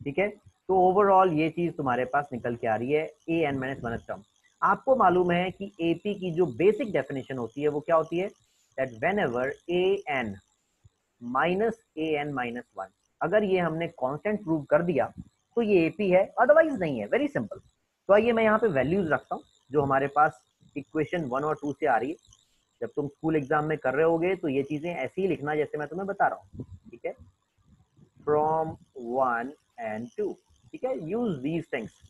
ठीक है? तो ओवरऑल ये चीज़ तुम्हारे पास निकल के आ रही है a n minus one term आपको मालूम है कि एपी की जो बेसिक डेफिनेशन होती है, वो क्या होती है? That whenever a n minus a n minus one अगर ये हमने कॉन्स्टेंट प्रूव कर दिया तो ये एपी है अदरवाइज़ नहीं है वेरी सिंपल तो आइए मैं यहाँ पे वैल्यूज़ रखता हूँ, जो हमारे पास इक्वेशन वन और टू से आ रही है। जब तुम स्कूल एग्ज़ाम में कर रहे होगे तो ये चीज़ें ऐसे ही लिखना जैसे मैं तुम्हें बता रहा हूँ, ठीक है? फ्रॉम वन एंड टू ठीक है? Use these things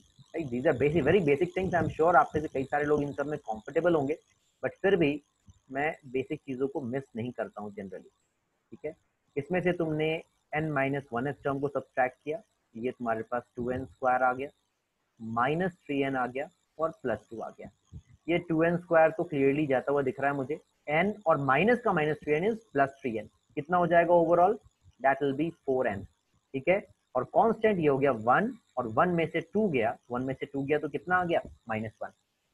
these are basic very basic things I am sure आप में से कई सारे लोग इन सब में कंफर्टेबल होंगे बट फिर भी मैं बेसिक चीज़ों को मिस नहीं करता हूँ जनरली ठीक है? इसमें से तुमने n minus one s term को सब्सट्रैक्ट किया, ये तुम्हारे पास टू एन स्क्वायर आ गया माइनस थ्री एन आ गया और प्लस टू आ गया। ये टू एन स्क्वायर तो क्लियरली जाता हुआ दिख रहा है मुझे। एन और माइनस का minus three n is plus three n कितना हो जाएगा overall that will be four n ठीक है? और कांस्टेंट ये हो गया वन और वन में से टू गया। वन में से टू गया तो कितना आ गया? माइनस वन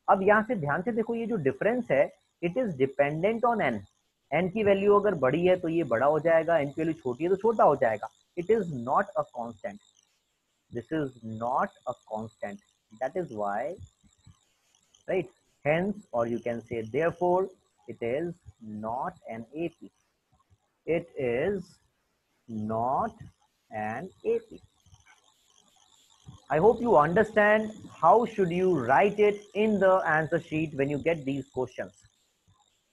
अब यहाँ से ध्यान से देखो, ये जो डिफरेंस है it is dependent on n n की वैल्यू अगर बड़ी है तो ये बड़ा हो जाएगा एन की वैल्यू छोटी है तो छोटा हो जाएगा। It is not a constant this is not a constant that is why right hence or you can say therefore it is not an AP it is not an AP I hope you understand how should you write it in the answer sheet when you get these questions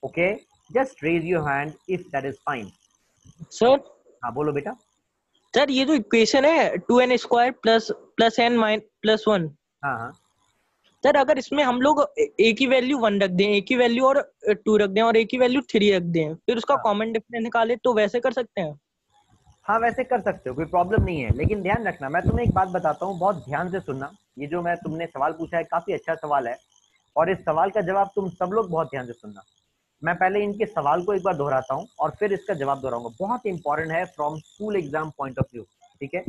okay just raise your hand if that is fine sir हाँ बोलो बेटा sir ये जो equation है two n square plus plus n minus plus one हाँ हाँ sir अगर इसमें हम लोग ए की वैल्यू वन रख दें ए की वैल्यू और टू रख दें और ए की वैल्यू थ्री रख दें फिर उसका। कॉमन डिफरेंस निकाले तो वैसे कर सकते हैं? हाँ वैसे कर सकते हो कोई प्रॉब्लम नहीं है लेकिन ध्यान रखना मैं तुम्हें एक बात बताता हूँ बहुत ध्यान से सुनना ये जो मैं तुमने सवाल पूछा है काफ़ी अच्छा सवाल है और इस सवाल का जवाब तुम सब लोग बहुत ध्यान से सुनना। मैं पहले इनके सवाल को एक बार दोहराता हूँ और फिर इसका जवाब दोहराऊँगा। बहुत इंपॉर्टेंट है from school exam point of view ठीक है?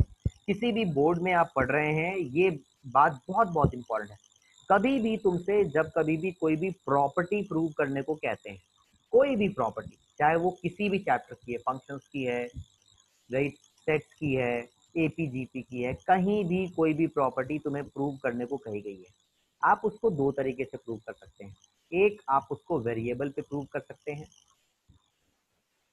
किसी भी बोर्ड में आप पढ़ रहे हैं ये बात बहुत बहुत इंपॉर्टेंट है। कभी भी तुमसे जब कभी भी कोई भी प्रॉपर्टी प्रूव करने को कहते हैं, कोई भी प्रॉपर्टी, चाहे वो किसी भी चैप्टर की है, फ़ंक्शंस की है राइट सेट्स की है एपीजीपी की है, कहीं भी कोई भी प्रॉपर्टी तुम्हें प्रूव करने को कही गई है, आप उसको दो तरीके से प्रूव कर सकते हैं। एक, आप उसको वेरिएबल पे प्रूव कर सकते हैं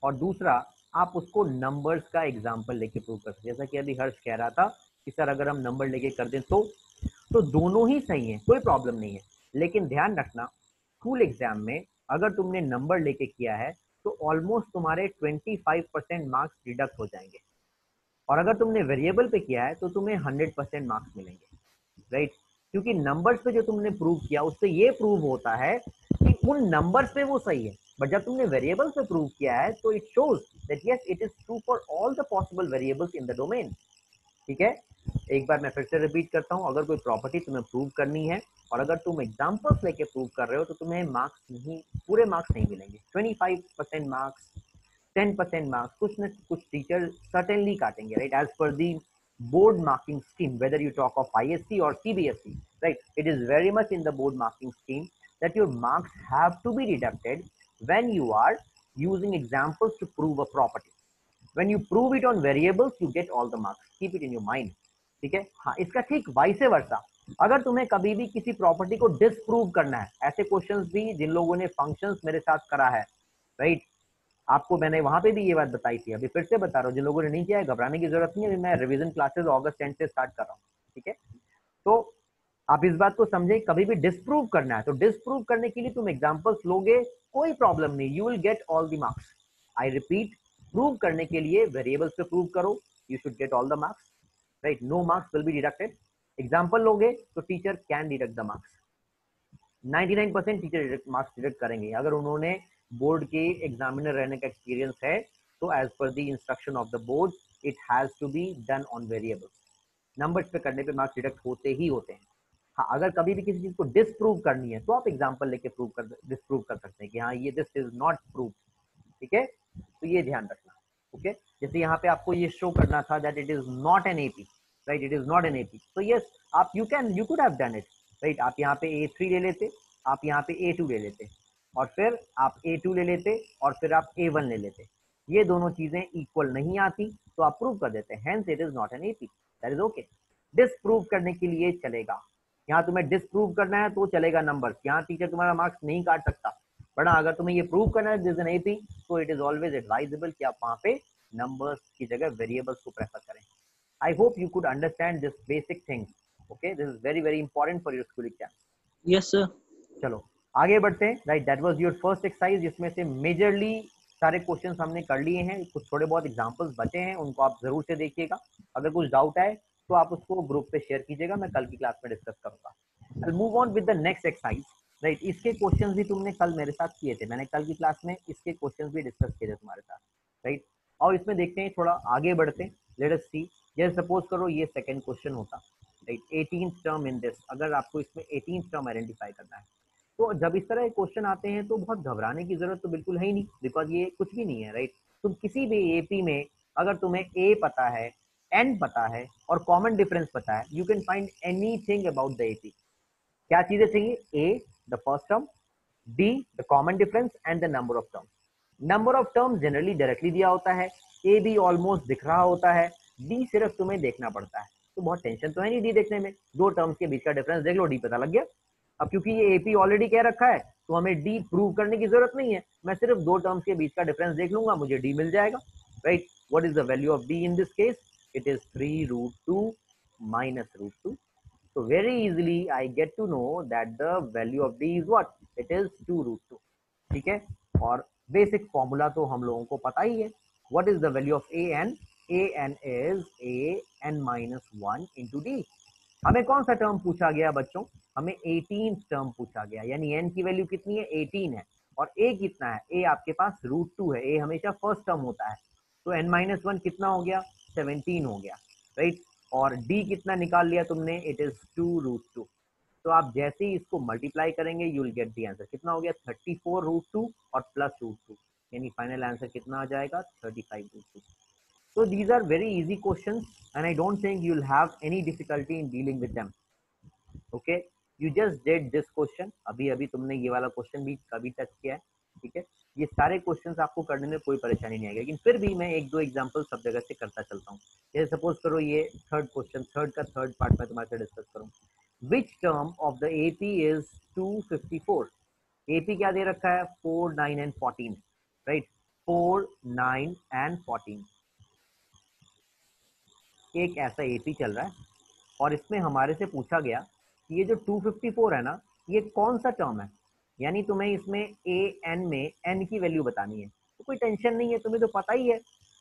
और दूसरा, आप उसको नंबर्स का एग्ज़ाम्पल लेके प्रूव कर सकते हैं। जैसा कि अभी हर्ष कह रहा था कि, सर, अगर हम नंबर लेके कर दें तो तो दोनों ही सही है, कोई प्रॉब्लम नहीं है। लेकिन ध्यान रखना स्कूल एग्ज़ाम में अगर तुमने नंबर लेके किया है तो ऑलमोस्ट तुम्हारे 25 परसेंट मार्क्स डिडक्ट हो जाएँगे। और अगर तुमने वेरिएबल पे किया है तो तुम्हें 100 परसेंट मार्क्स मिलेंगे। राइट क्योंकि नंबर्स पे जो तुमने प्रूव किया, उससे ये प्रूव होता है कि उन नंबर्स पे वो सही है। बट जब तुमने वेरिएबल्स पे प्रूव किया है तो it shows that yes it is true for all the possible variables in the domain ठीक है? एक बार मैं फिर से रिपीट करता हूँ, अगर कोई प्रॉपर्टी तुम्हें प्रूव करनी है और अगर तुम एग्जाम्पल्स लेके प्रूव कर रहे हो तो तुम्हें मार्क्स नहीं, पूरे मार्क्स नहीं मिलेंगे। Twenty five percent marks ten percent marks कुछ न कुछ टीचर सर्टेनली काटेंगे राइट एज पर the board marking scheme whether you talk of I S C और C B S E right it is very much in the board marking scheme that your marks have to be deducted when you are using examples to prove a property when you prove it on variables you get all the marks keep it in your mind ठीक है? हाँ इसका ठीक vice वर्षा अगर तुम्हें कभी भी किसी प्रॉपर्टी को डिसप्रूव करना है, ऐसे क्वेश्चन भी जिन लोगों ने फ़ंक्शन मेरे साथ करा है राइट आपको मैंने वहाँ पे भी ये बात बताई थी, अभी फिर से बता रहा हूँ, जिन लोगों ने नहीं किया है, घबराने की ज़रूरत नहीं है मैं रिवीजन क्लासेस अगस्त टेंथ से स्टार्ट कर रहा हूँ, ठीक है? तो आप इस बात को समझे, कभी भी डिसप्रूव करना है तो डिसप्रूव करने के लिए तुम एग्जाम्पल्स लोगे, कोई प्रॉब्लम नहीं you will get all the marks I repeat prove करने के लिए वेरिएबल्स पे प्रूव करो you should get all the marks right no marks will be deducted example लोगे तो teacher can deduct the marks 99 percent teacher marks deduct करेंगे। अगर उन्होंने बोर्ड के एग्जामिनर रहने का एक्सपीरियंस है तो एज पर the instruction of the board it has to be done on variables numbers पे करने पे मार्क्स डिडक्ट होते ही होते हैं। हाँ अगर कभी भी किसी चीज़ को डिसप्रूव करनी है तो आप एग्ज़ाम्पल लेके प्रूव कर डिसप्रूव कर सकते हैं कि हाँ ये दिस इज़ नॉट प्रूव ठीक है? तो ये ध्यान रखना, ओके? okay? जैसे यहाँ पे आपको ये शो करना था that it is not an AP right it is not an AP तो यस आप you can you could have done it right आप यहाँ पे ए थ्री ले लेते, आप यहाँ पे ए टू ले लेते, और फिर आप ए टू ले लेते, और फिर आप ए वन ले लेते। ये दोनों चीज़ें इक्वल नहीं आती तो आप प्रूव कर देते हैं it is not an AP that is okay disprove करने के लिए चलेगा। यहाँ तुम्हें डिसप्रूव करना है तो चलेगा नंबर यहाँ टीचर तुम्हारा मार्क्स नहीं काट सकता। बट अगर तुम्हें ये प्रूव करना है दिस एन एपी तो इट इज़ ऑलवेज एडवाइजेबल कि आप वहाँ पे नंबर्स की जगह वेरिएबल्स को प्रेफर करें। I hope you could understand this basic things okay this is very very important for your school exam yes sir चलो आगे बढ़ते हैं। Right that was your first exercise जिसमें से मेजरली सारे क्वेश्चन हमने कर लिए हैं। कुछ थोड़े बहुत एग्जांपल्स बचे हैं उनको आप ज़रूर से देखिएगा। अगर कुछ डाउट आए तो आप उसको ग्रुप पे शेयर कीजिएगा मैं कल की क्लास में डिस्कस करूँगा। I move on with the next exercise right इसके क्वेश्चंस भी तुमने कल मेरे साथ किए थे। मैंने कल की क्लास में इसके क्वेश्चंस भी डिस्कस किए थे तुम्हारे साथ। राइट और इसमें देखते हैं थोड़ा आगे बढ़ते हैं। लेट अस सी जैसे सपोज़ करो ये सेकेंड क्वेश्चन होता। Right eighteen term in this अगर आपको इसमें एटीन टर्म आइडेंटिफाई करना है। तो जब इस तरह के क्वेश्चन आते हैं तो बहुत घबराने की ज़रूरत तो बिल्कुल है ही नहीं बिकॉज़ ये कुछ भी नहीं है राइट तुम किसी भी एपी में, अगर तुम्हें ए पता है एन पता है, और कॉमन डिफरेंस पता है you can find anything about the AP क्या चीज़ें चाहिए? A the first term d the common difference and the number of term number of term generally directly दिया होता है ए भी ऑलमोस्ट दिख रहा होता है डी सिर्फ़ तुम्हें देखना पड़ता है। तो बहुत टेंशन तो है नहीं डी देखने में। दो टर्म्स के बीच का डिफरेंस देख लो डी पता लग गया। अब क्योंकि ये एपी ऑलरेडी कह रखा है तो हमें डी प्रूव करने की ज़रूरत नहीं है। मैं सिर्फ़ दो टर्म्स के बीच का डिफरेंस देख लूँगा, मुझे डी मिल जाएगा। Right what is the value of d in this case it is three root two minus root two so very easily I get to know that the value of d is what? It is 2 root 2 ठीक है? और basic formula तो हम लोगों को पता ही है। What is the value of a n a n is a n minus one into d हमें कौन सा टर्म पूछा गया बच्चों? हमें 18 टर्म पूछा गया। यानी एन की वैल्यू कितनी है? 18 है। और ए कितना है? ए आपके पास रूट टू है। ए हमेशा फ़र्स्ट टर्म होता है। तो एन माइनस वन कितना हो गया? 17 हो गया। राइट और डी कितना निकाल लिया तुमने? It is two root two तो आप जैसे ही इसको मल्टीप्लाई करेंगे you will get the answer कितना हो गया? 34 रूट टू और प्लस रूट टू यानी फाइनल आंसर कितना आ जाएगा? 35 root two So these are very easy questions and I don't think you'll have any difficulty in dealing with them. Okay, you just did this question. अभी अभी तुमने ये वाला question भी कभी टच किया है ठीक है? ये सारे क्वेश्चंस आपको करने में कोई परेशानी नहीं आएगी लेकिन फिर भी मैं एक दो एग्जांपल सब जगह से करता चलता हूँ। जैसे सपोज़ करो ये थर्ड क्वेश्चन थर्ड का थर्ड पार्ट में तुम्हारे साथ डिस्कस करूँ। Which term of the AP is 254 AP क्या दे रखा है? 4 9 एंड 14 राइट 4 9 एंड 14 एक ऐसा एपी चल रहा है और इसमें हमारे से पूछा गया कि ये जो 254 है ना, ये कौन सा टर्म है? यानी तुम्हें इसमें ए एन में एन की वैल्यू बतानी है। तो कोई टेंशन नहीं है, तुम्हें तो पता ही है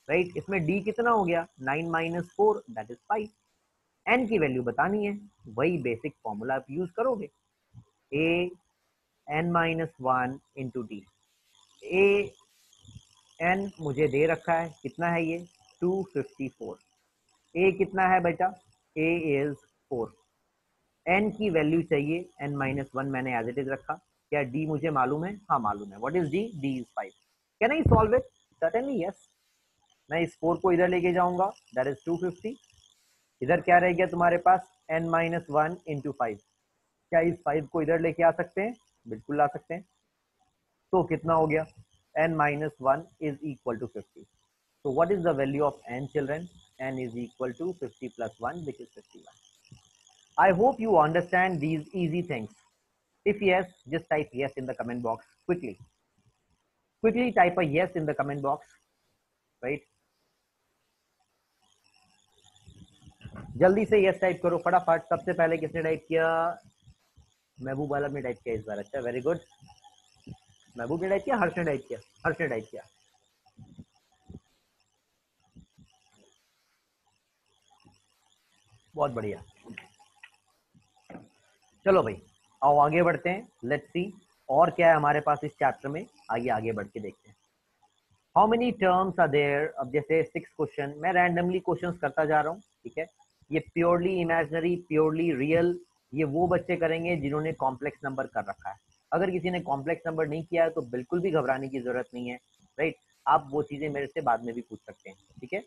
राइट right? इसमें डी कितना हो गया? Nine minus four that is five n की वैल्यू बतानी है, वही बेसिक फॉर्मूला आप यूज़ करोगे। A n minus one into d n मुझे दे रखा है, कितना है ये? 254 ए कितना है बेटा? ए इज़ फोर एन की वैल्यू चाहिए एन माइनस वन मैंने एज इट इज़ रखा। क्या डी मुझे मालूम है? हाँ मालूम है। What is d d is five can I solve it certainly yes मैं इस फोर को इधर लेके जाऊँगा। दैट इज़ टू फिफ्टी इधर क्या रह गया तुम्हारे पास? N minus one into five क्या इस फाइव को इधर लेके आ सकते हैं? बिल्कुल ला सकते हैं। तो कितना हो गया? N minus one is equal to fifty so what is the value of n children? N is equal to 50 plus 1 which is 51 i hope you understand these easy things if yes just type yes in the comment box quickly quickly type a yes in the comment box right जल्दी से yes type करो फटाफट सबसे पहले किसने type किया महबूब आलम ने type किया इस बार अच्छा वेरी गुड महबूब ने टाइप किया हर्ष ने टाइप किया हर्ष ने टाइप किया बहुत बढ़िया। चलो भाई आओ आगे बढ़ते हैं। लेट्स सी और क्या है हमारे पास इस चैप्टर में? आइए आगे बढ़ के देखते हैं। How many terms are there अब जैसे सिक्स क्वेश्चन मैं रैंडमली क्वेश्चन करता जा रहा हूँ, ठीक है? ये प्योरली इमेजनरी प्योरली रियल ये वो बच्चे करेंगे जिन्होंने कॉम्प्लेक्स नंबर कर रखा है। अगर किसी ने कॉम्प्लेक्स नंबर नहीं किया है तो बिल्कुल भी घबराने की ज़रूरत नहीं है राइट आप वो चीज़ें मेरे से बाद में भी पूछ सकते हैं, ठीक है?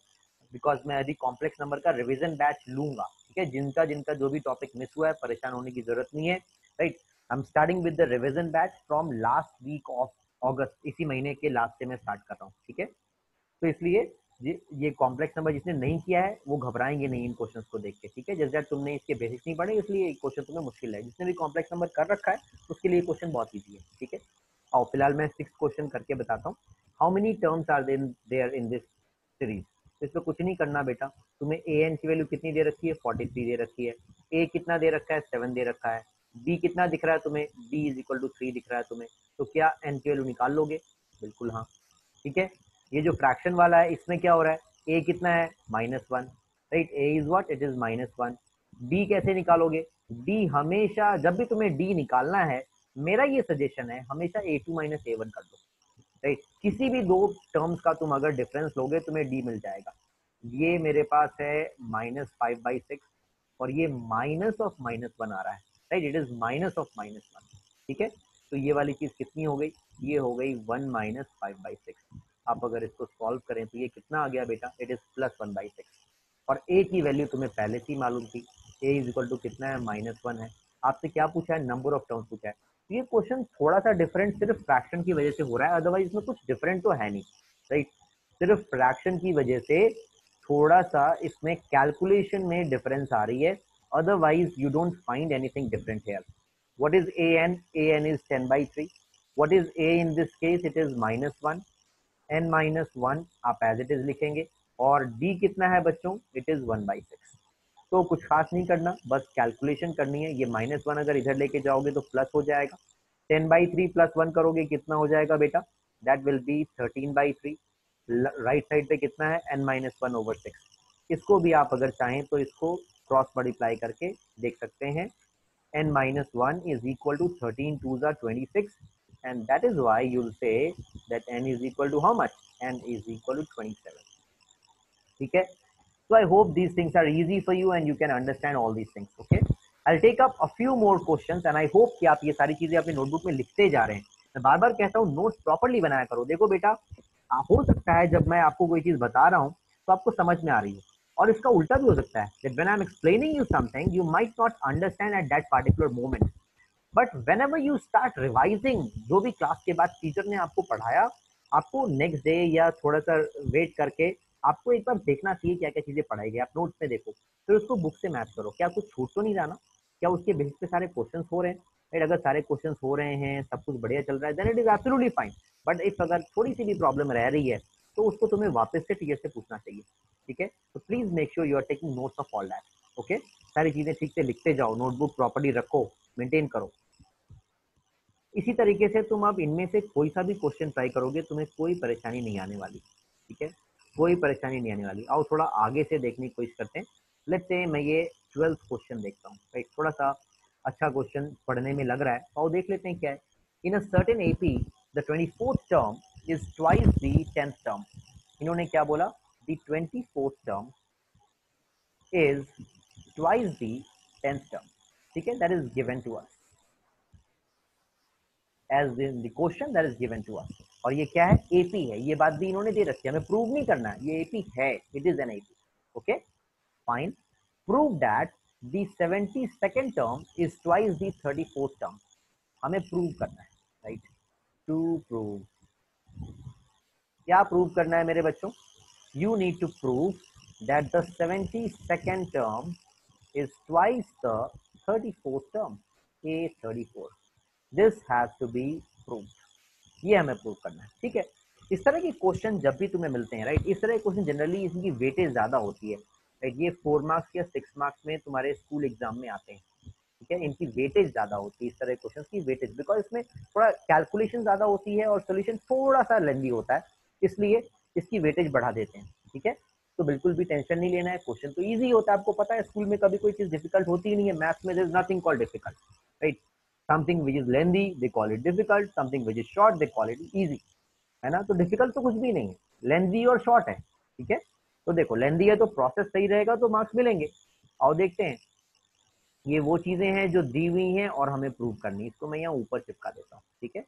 बिकॉज़ मैं अभी कॉम्प्लेक्स नंबर का रिविजन बैच लूँगा, ठीक है? जिनका जिनका जो भी टॉपिक मिस हुआ है, परेशान होने की ज़रूरत नहीं है right I am starting with the revision batch from last week of August इसी महीने के लास्ट से मैं स्टार्ट कर रहा हूँ, ठीक है? तो इसलिए ये ये कॉम्प्लेक्स नंबर जिसने नहीं किया है, वो घबराएँगे नहीं इन क्वेश्चंस को देख के, ठीक है? जैसे तुमने इसके बेसिक्स नहीं पढ़े, इसलिए क्वेश्चन तुम्हें मुश्किल है। जिसने भी कॉम्प्लेक्स नंबर कर रखा है, उसके लिए क्वेश्चन बहुत ईजी है, ठीक है? और फ़िलहाल मैं सिक्स क्वेश्चन करके बताता हूँ। How many terms are there in this series इसमें कुछ नहीं करना बेटा। तुम्हें ए एन की वैल्यू कितनी दे रखी है? फोर्टी थ्री दे रखी है। ए कितना दे रखा है? सेवन दे रखा है। बी कितना दिख रहा है तुम्हें? B is equal to three दिख रहा है तुम्हें। तो क्या एन की वैल्यू निकाल लोगे? बिल्कुल हाँ। ठीक है? ये जो फ्रैक्शन वाला है, इसमें क्या हो रहा है? ए कितना है? Minus one right a is what it is minus one d कैसे निकालोगे? डी हमेशा, जब भी तुम्हें डी निकालना है, मेरा ये सजेशन है, हमेशा a two minus a one कर दो। राइट किसी भी दो टर्म्स का तुम अगर डिफरेंस लोगे, तुम्हें डी मिल जाएगा। ये मेरे पास है माइनस फाइव बाई सिक्स और ये माइनस ऑफ़ माइनस वन आ रहा है। Right it is minus of minus one ठीक है? तो ये वाली चीज़ कितनी हो गई? ये हो गई one minus five by six आप अगर इसको सॉल्व करें तो ये कितना आ गया बेटा? It is plus one by six और ए की वैल्यू तुम्हें पहले से ही मालूम थी। ए इज़ इक्वल टू कितना है? माइनस वन है। आपसे क्या पूछा है? नंबर ऑफ़ टर्म्स पूछा है। ये क्वेश्चन थोड़ा सा डिफरेंट सिर्फ़ फ्रैक्शन की वजह से हो रहा है अदरवाइज़ इसमें कुछ डिफरेंट तो है नहीं राइट सिर्फ़ फ्रैक्शन की वजह से थोड़ा सा इसमें कैलकुलेशन में डिफरेंस आ रही है otherwise you don't find anything different here what is a n a n is 10 by 3 what is a in this case? It is minus 1 n minus 1 आप as it is लिखेंगे. और d कितना है बच्चों? It is 1 by 6 तो कुछ खास नहीं करना, बस कैलकुलेशन करनी है। ये माइनस वन अगर इधर लेके जाओगे तो प्लस हो जाएगा। Ten by three plus one करोगे, कितना हो जाएगा बेटा? That will be thirteen by three right side पे कितना है? N minus one over six इसको भी आप अगर चाहें तो इसको क्रॉस मल्टीप्लाई करके देख सकते हैं। N minus 1 is equal to 13 twos are 26 and that is why you'll say that n is equal to how much? N is equal to 27 okay so i hope these things are easy for you and you can understand all these things okay i'll take up a few more questions and i hope कि आप ये सारी चीज़ें अपनी notebook में लिखते जा रहे हैं मैं बार बार कहता हूँ नोट्स प्रॉपरली बनाया करो देखो बेटा हो सकता है जब मैं आपको कोई चीज़ बता रहा हूँ तो आपको समझ में आ रही है और इसका उल्टा भी हो सकता है that when I'm explaining you something you might not understand at that particular moment but whenever you start revising जो भी क्लास के बाद टीचर ने आपको पढ़ाया आपको नेक्स्ट डे या थोड़ा सा वेट करके आपको एक बार देखना चाहिए क्या क्या चीज़ें पढ़ाई गई। आप नोट्स में देखो, फिर उसको बुक से मैच करो। क्या कुछ छूट तो नहीं जाना? क्या उसके बेसिस पे सारे क्वेश्चन हो रहे हैं? अगर सारे क्वेश्चन हो रहे हैं, सब कुछ बढ़िया चल रहा है then it is absolutely fine but if अगर थोड़ी सी भी प्रॉब्लम रह रही है तो उसको तुम्हें वापस से टीचर से पूछना चाहिए। ठीक है? तो please make sure you are taking notes of all that okay सारी चीज़ें ठीक से लिखते जाओ नोटबुक प्रॉपर्ली रखो मेंटेन करो। इसी तरीके से तुम अब इनमें से कोई सा भी क्वेश्चन ट्राई करोगे, तुम्हें कोई परेशानी नहीं आने वाली। ठीक है? कोई परेशानी नहीं आने वाली। आओ थोड़ा आगे से देखने की कोशिश करते हैं। लेट्स से मैं ये ट्वेल्थ क्वेश्चन देखता हूँ। राइट थोड़ा सा अच्छा क्वेश्चन पढ़ने में लग रहा है। आओ देख लेते हैं क्या है। In a certain AP the twenty fourth term is twice the tenth term इन्होंने क्या बोला? The 24th term is twice the 10th term. ठीक है? That is given to us. As in the question that is given to us. और ये क्या है? AP है। ये बात भी इन्होंने दे रखी है। हमें प्रूव नहीं करना ये एपी है। It is an AP okay fine prove that the seventy term is twice the thirty term हमें प्रूव करना है राइट टू प्रूव क्या प्रूव करना है मेरे बच्चों? You need to prove that the seventy second term is twice the thirty fourth term a thirty four this has to be prove ये हमें प्रूव करना है, ठीक है? इस तरह के क्वेश्चन जब भी तुम्हें मिलते हैं राइट इस तरह के क्वेश्चन जनरली इनकी वेटेज ज़्यादा होती है राइट ये फोर मार्क्स या सिक्स मार्क्स में तुम्हारे स्कूल एग्ज़ाम में आते हैं, ठीक है? इनकी वेटेज ज़्यादा होती है इस तरह के क्वेश्चन की वेटेज बिकॉज़ इसमें थोड़ा कैलकुलेशन ज़्यादा होती है और सोल्यूशन थोड़ा सा लेंदी होता है, इसलिए इसकी वेटेज बढ़ा देते हैं, ठीक है? तो बिल्कुल भी टेंशन नहीं लेना है क्वेश्चन तो इजी होता है, आपको पता है स्कूल में कभी कोई चीज़ डिफ़िकल्ट होती ही नहीं है मैथ्स में is nothing call difficult right something which is lengthy they call it difficult something which is short they call it easy है ना? तो डिफ़िकल्ट तो कुछ भी नहीं है। लेंदी और शॉर्ट है, ठीक है? तो देखो लेंदी है तो प्रोसेस सही रहेगा तो मार्क्स मिलेंगे। और देखते हैं। ये वो चीज़ें हैं जो दी हुई हैं और हमें प्रूव करनी इसको मैं यहाँ ऊपर चिपका देता हूँ, ठीक है?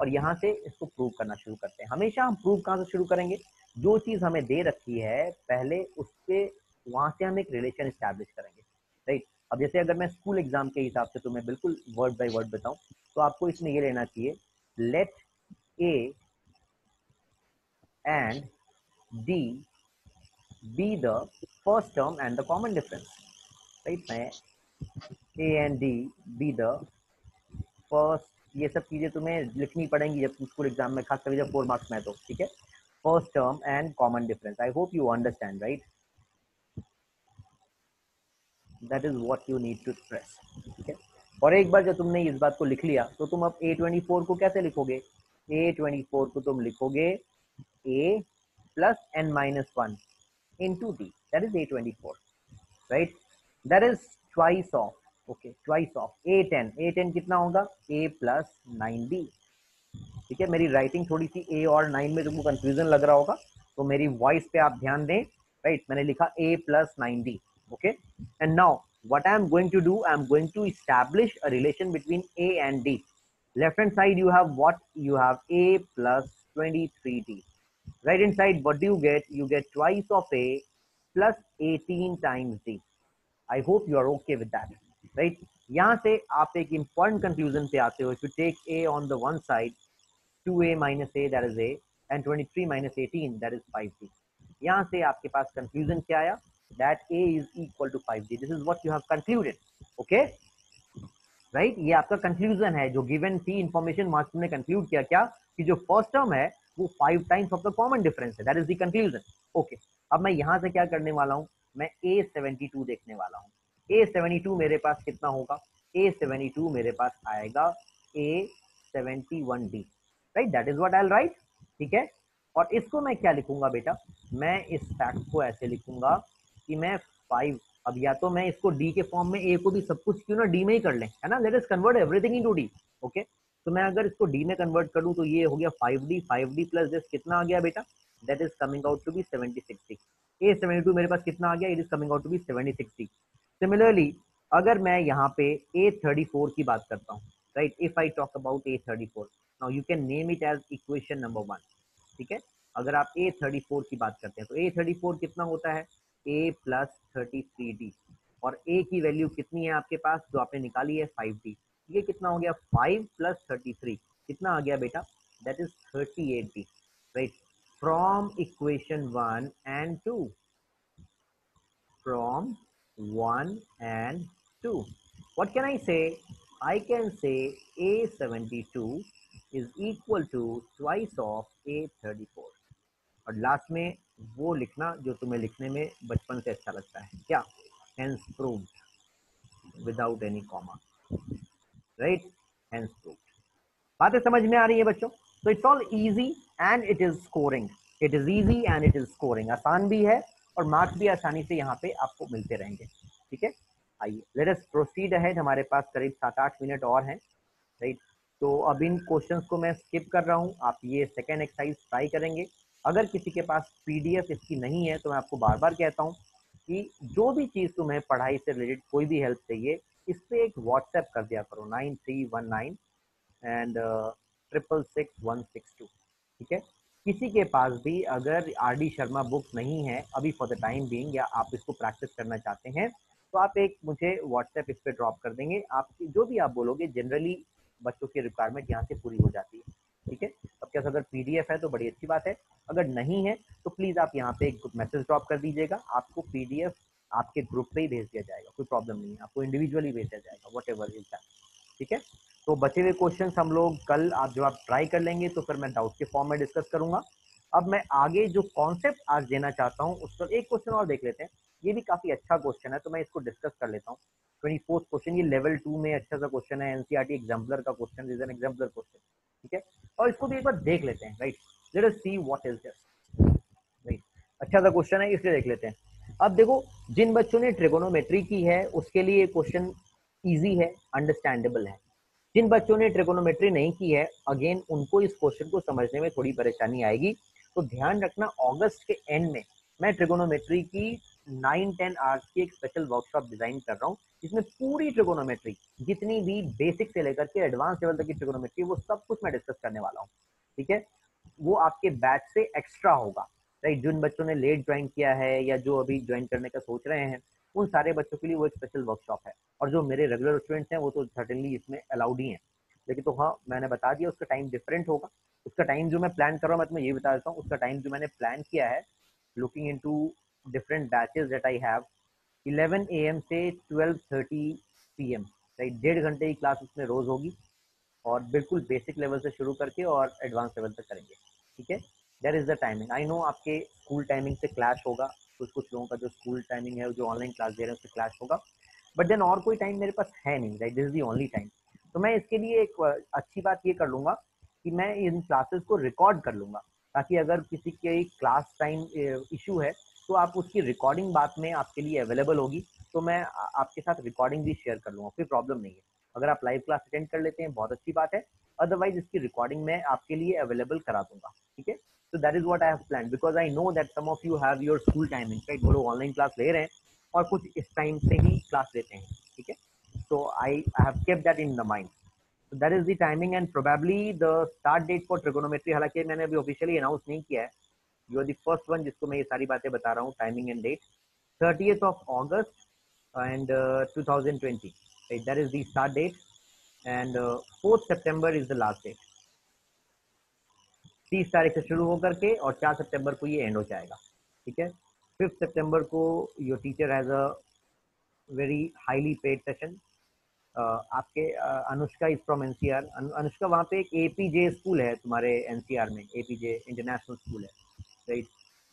और यहाँ से इसको प्रूव करना शुरू करते हैं। हमेशा हम प्रूव कहाँ से शुरू करेंगे? जो चीज़ हमें दे रखी है, पहले उसके, वहाँ से हम एक रिलेशन स्टैब्लिश करेंगे राइट अब जैसे अगर मैं स्कूल एग्ज़ाम के हिसाब से तुम्हें बिल्कुल वर्ड बाय वर्ड बताऊँ तो आपको इसमें ये लेना चाहिए let a and d be the first term and the common difference right मैं a and d be the first ये सब चीज़ें तुम्हें लिखनी पड़ेंगी जब स्कूल एग्ज़ाम में खास करके जब फोर मार्क्स में तो ठीक है? First term and common difference I hope you understand right that is what you need to express ठीक है? और एक बार जब तुमने इस बात को लिख लिया तो तुम अब ए ट्वेंटी फोर को कैसे लिखोगे? ए ट्वेंटी फोर को तुम लिखोगे a plus n minus one into d that is a twenty four right that is twice of okay twice of a ten a ten कितना होगा? ए प्लस नाइन डी ठीक है? मेरी राइटिंग थोड़ी सी ए और नाइन में तुमको कंफ्यूजन लग रहा होगा तो मेरी वॉइस पे आप ध्यान दें राइट right? मैंने लिखा a plus nine d okay and now what i am going to do i am going to establish a relation between a and d left hand side you have what you have a plus 23d right hand side what do you get you get twice of a plus 18 times d i hope you are okay with that right यहाँ से आप एक important conclusion पे आते हो if you take a on the one side 2a minus a that is a and 23 minus 18 that is 5d यहाँ से आपके पास conclusion क्या आया That a is equal to 5d this is what you have concluded, okay? Right? ये आपका conclusion है, जो given थी इंफॉर्मेशन वहाँ तुमने कंक्लूड किया क्या? कि जो फ़र्स्ट टर्म है, वो five times of the common difference है. That is the conclusion okay अब मैं यहाँ से क्या करने वाला हूँ? मैं a 72 देखने वाला हूँ. A 72 मेरे पास कितना होगा? A 72 मेरे पास आएगा a 71d right that is what I write ठीक है? और इसको मैं क्या लिखूँगा बेटा? मैं इस फैक्ट को ऐसे लिखूँगा कि मैं फाइव अब या तो मैं इसको डी के फॉर्म में ए को भी सब कुछ क्यों ना डी में ही कर लें, है ना? Let is convert everything into d okay तो मैं अगर इसको डी में कन्वर्ट करूँ तो ये हो गया five d five d plus this कितना आ गया बेटा? That is coming out to be seventy sixty a seventy two मेरे पास कितना आ गया? It is coming out to be seventy sixty similarly अगर मैं यहाँ पे ए थर्टी फोर की बात करता हूँ right if I talk about a thirty four now you can name it as equation number one ठीक है? अगर आप ए थर्टी फोर की बात करते हैं तो ए थर्टी फोर कितना होता है? A plus thirty three d और ए की वैल्यू कितनी है आपके पास? जो आपने निकाली है फाइव डी ये कितना हो गया? फाइव प्लस थर्टी थ्री कितना आ गया बेटा? That is thirty eight d right from equation one and two from one and two what can I say? I can say A72 is equal to twice of A34. और last में वो लिखना जो तुम्हें लिखने में बचपन से अच्छा लगता है। क्या? Hence proved without any comma. Right? Hence proved. बातें समझ में आ रही है बच्चों? तो it's all easy and it is scoring it is easy and it is scoring आसान भी है और मार्क्स भी आसानी से यहाँ पे आपको मिलते रहेंगे। ठीक है? आइए लेट अस प्रोसीड अहेड हमारे पास करीब सात आठ मिनट और हैं। राइट तो अब इन क्वेश्चंस को मैं स्किप कर रहा हूँ। आप ये सेकेंड एक्सरसाइज ट्राई करेंगे। अगर किसी के पास पीडीएफ इसकी नहीं है तो मैं आपको बार बार कहता हूँ कि जो भी चीज़ तुम्हें पढ़ाई से रिलेटेड कोई भी हेल्प चाहिए, इस पर एक व्हाट्सएप कर दिया करो nine three one nine and triple six one six two ठीक है? किसी के पास भी अगर आर डी शर्मा बुक नहीं है, अभी फॉर द टाइम बीइंग या आप इसको प्रैक्टिस करना चाहते हैं तो आप एक मुझे व्हाट्सएप इस पर ड्रॉप कर देंगे। आपकी जो भी आप बोलोगे जनरली बच्चों की रिक्वायरमेंट यहाँ से पूरी हो जाती है। ठीक है? अब क्या अगर पीडीएफ है तो बड़ी अच्छी बात है। अगर नहीं है तो प्लीज़ आप यहाँ पे एक मैसेज ड्रॉप कर दीजिएगा। आपको पीडीएफ आपके ग्रुप पे ही भेज दिया जाएगा। कोई प्रॉब्लम नहीं है। आपको इंडिविजुअली भेजा जाएगा वट एवर इज़ दैट ठीक है? तो बचे हुए क्वेश्चन हम लोग कल आप जब आप ट्राई कर लेंगे तो फिर मैं डाउट के फॉर्म में डिस्कस करूँगा। अब मैं आगे जो कॉन्सेप्ट आज देना चाहता हूँ, उस पर एक क्वेश्चन और देख लेते हैं। ये भी काफ़ी अच्छा क्वेश्चन है तो मैं इसको डिस्कस कर लेता हूँ। ट्वेंटी फोर्थ क्वेश्चन ये लेवल टू में अच्छा सा क्वेश्चन है। एनसीआरटी एग्जाम्पलर का question is an exemplar question ठीक है? और इसको भी एक बार देख लेते हैं right let us see what is this right अच्छा सा क्वेश्चन है, इसलिए देख लेते हैं। अब देखो, जिन बच्चों ने ट्रिगोनोमेट्री की है, उसके लिए क्वेश्चन इजी है अंडरस्टैंडेबल है। जिन बच्चों ने ट्रिगोनोमेट्री नहीं की है अगेन उनको इस क्वेश्चन को समझने में थोड़ी परेशानी आएगी। तो ध्यान रखना अगस्त के एंड में मैं ट्रिगोनोमेट्री की नाइन टेन आवर्स की एक स्पेशल वर्कशॉप डिज़ाइन कर रहा हूँ, जिसमें पूरी ट्रिगोनोमेट्री जितनी भी बेसिक से लेकर के एडवांस लेवल तक की ट्रिगोनोमेट्री वो सब कुछ मैं डिस्कस करने वाला हूँ, ठीक है? वो आपके बैच से एक्स्ट्रा होगा राइट जिन बच्चों ने लेट ज्वाइन किया है या जो अभी ज्वाइन करने का सोच रहे हैं, उन सारे बच्चों के लिए वो एक स्पेशल वर्कशॉप है। और जो मेरे रेगुलर स्टूडेंट्स हैं, वो तो सर्टेनली इसमें अलाउड ही हैं। लेकिन तो हाँ मैंने बता दिया, उसका टाइम डिफरेंट होगा। उसका टाइम जो मैं प्लान कर रहा हूँ, मैं तुम्हें ये बता देता हूँ, उसका टाइम जो मैंने प्लान किया है looking into different batches that I have 11 AM से 12:30 पीएम राइट डेढ़ घंटे की क्लास उसमें रोज होगी और बिल्कुल बेसिक लेवल से शुरू करके और एडवांस लेवल तक करेंगे, ठीक है? There is the timing I know आपके स्कूल टाइमिंग से क्लैश होगा, कुछ कुछ लोगों का जो स्कूल टाइमिंग है, जो ऑनलाइन क्लास दे रहे हैं, उससे क्लैश होगा। बट देन और कोई टाइम मेरे पास है नहीं right this is the only time तो मैं इसके लिए एक अच्छी बात ये कर लूँगा कि मैं इन क्लासेस को रिकॉर्ड कर लूँगा, ताकि अगर किसी के क्लास टाइम इशू है तो आप उसकी रिकॉर्डिंग बाद में आपके लिए अवेलेबल होगी तो मैं आपके साथ रिकॉर्डिंग भी शेयर कर लूँगा, कोई प्रॉब्लम नहीं है। अगर आप लाइव क्लास अटेंड कर लेते हैं, बहुत अच्छी बात है। अदरवाइज़ इसकी रिकॉर्डिंग मैं आपके लिए अवेलेबल करा दूँगा, ठीक है? So that is what I have planned, because I know that some of you have your school timing right वो लोग ऑनलाइन क्लास ले रहे हैं, और कुछ इस टाइम से ही क्लास लेते हैं, ठीक है? So I I have kept that in the mind that is the timing and probably the start date for trigonometry, हालाँकि मैंने अभी ऑफिशियली अनाउंस नहीं किया है you are the first one जिसको मैं ये सारी बातें बता रहा हूँ timing and date thirty of uh, 2020 right that is the start date. And uh, 4th september is the last तीस तारीख से शुरू होकर के और चार सितंबर को ये एंड हो जाएगा। ठीक है? फिफ्थ सितंबर को your teacher has a very highly paid session आपके uh, Anushka is from NCR Anushka वहाँ पे एक एपीजे स्कूल है तुम्हारे एनसीआर में। एपीजे इंटरनेशनल स्कूल है। राइट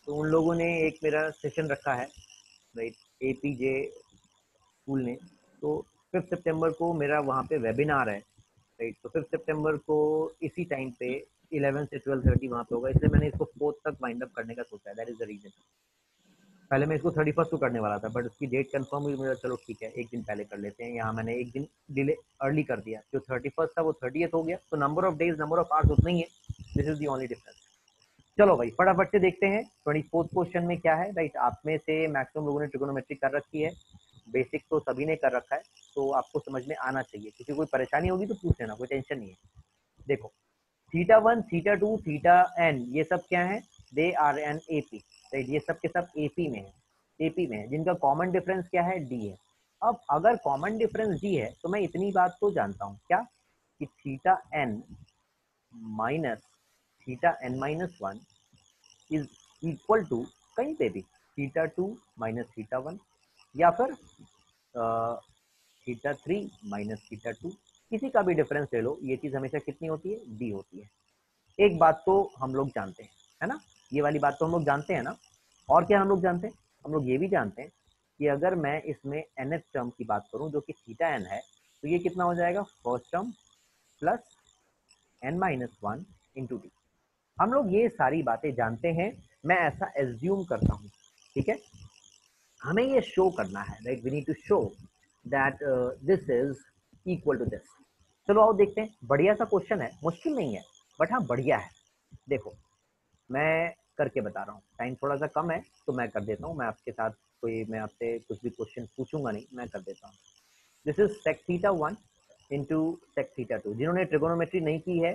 तो उन लोगों ने एक मेरा सेशन रखा है, right A P J school ने। तो फिफ्थ सितंबर को मेरा वहाँ पे वेबिनार है, राइट तो फिफ्थ सितंबर को इसी टाइम पे इलेवन से ट्वेल्व थर्टी वहाँ पे होगा, इसलिए मैंने इसको फोर्थ तक वाइंड अप करने का सोचा है दैट इज़ द रीजन पहले मैं इसको थर्टी फ़र्स्ट को करने वाला था बट उसकी डेट कंफर्म हुई, मुझे चलो ठीक है, एक दिन पहले कर लेते हैं। यहाँ मैंने एक दिन डिले अर्ली कर दिया, जो थर्टी फ़र्स्ट था वो थर्टी हो गया। तो number of days number of hours उतना ही है this is the only difference चलो भाई, फटाफट से देखते हैं ट्वेंटी फोर्थ क्वेश्चन में क्या है? राइट आप में से मैक्सिमम लोगों ने ट्रिगोनोमेट्री कर रखी है। बेसिक तो सभी ने कर रखा है तो आपको समझ में आना चाहिए। किसी कोई परेशानी होगी तो पूछ लेना, कोई टेंशन नहीं है। देखो theta one theta two theta n ये सब क्या है? They are n A P right ये सब के सब ए पी में है ए पी में है, जिनका कॉमन डिफरेंस क्या है? डी है। अब अगर कॉमन डिफरेंस डी है तो मैं इतनी बात तो जानता हूँ, क्या? कि theta n minus theta n minus one is equal to कहीं पे भी theta two minus theta one या फिर theta three minus theta two किसी का भी डिफरेंस ले लो, ये चीज़ हमेशा कितनी होती है? डी होती है। एक बात तो हम लोग जानते हैं, है ना? ये वाली बात तो हम लोग जानते हैं ना? और क्या हम लोग जानते हैं? हम लोग ये भी जानते हैं कि अगर मैं इसमें एन टर्म की बात करूँ, जो कि थीटा एन है तो ये कितना हो जाएगा? First term plus n minus one into d हम लोग ये सारी बातें जानते हैं, मैं ऐसा एज्यूम करता हूँ, ठीक है? हमें ये शो करना है right we need to show that this is equal to this चलो आओ देखते हैं, बढ़िया सा क्वेश्चन है, मुश्किल नहीं है बट हाँ बढ़िया है। देखो, मैं करके बता रहा हूँ टाइम थोड़ा सा कम है तो मैं कर देता हूँ, मैं आपके साथ कोई, मैं आपसे कुछ भी क्वेश्चन पूछूँगा नहीं, मैं कर देता हूँ। This is sec theta one into sec theta two जिन्होंने ट्रिगोनोमेट्री नहीं की है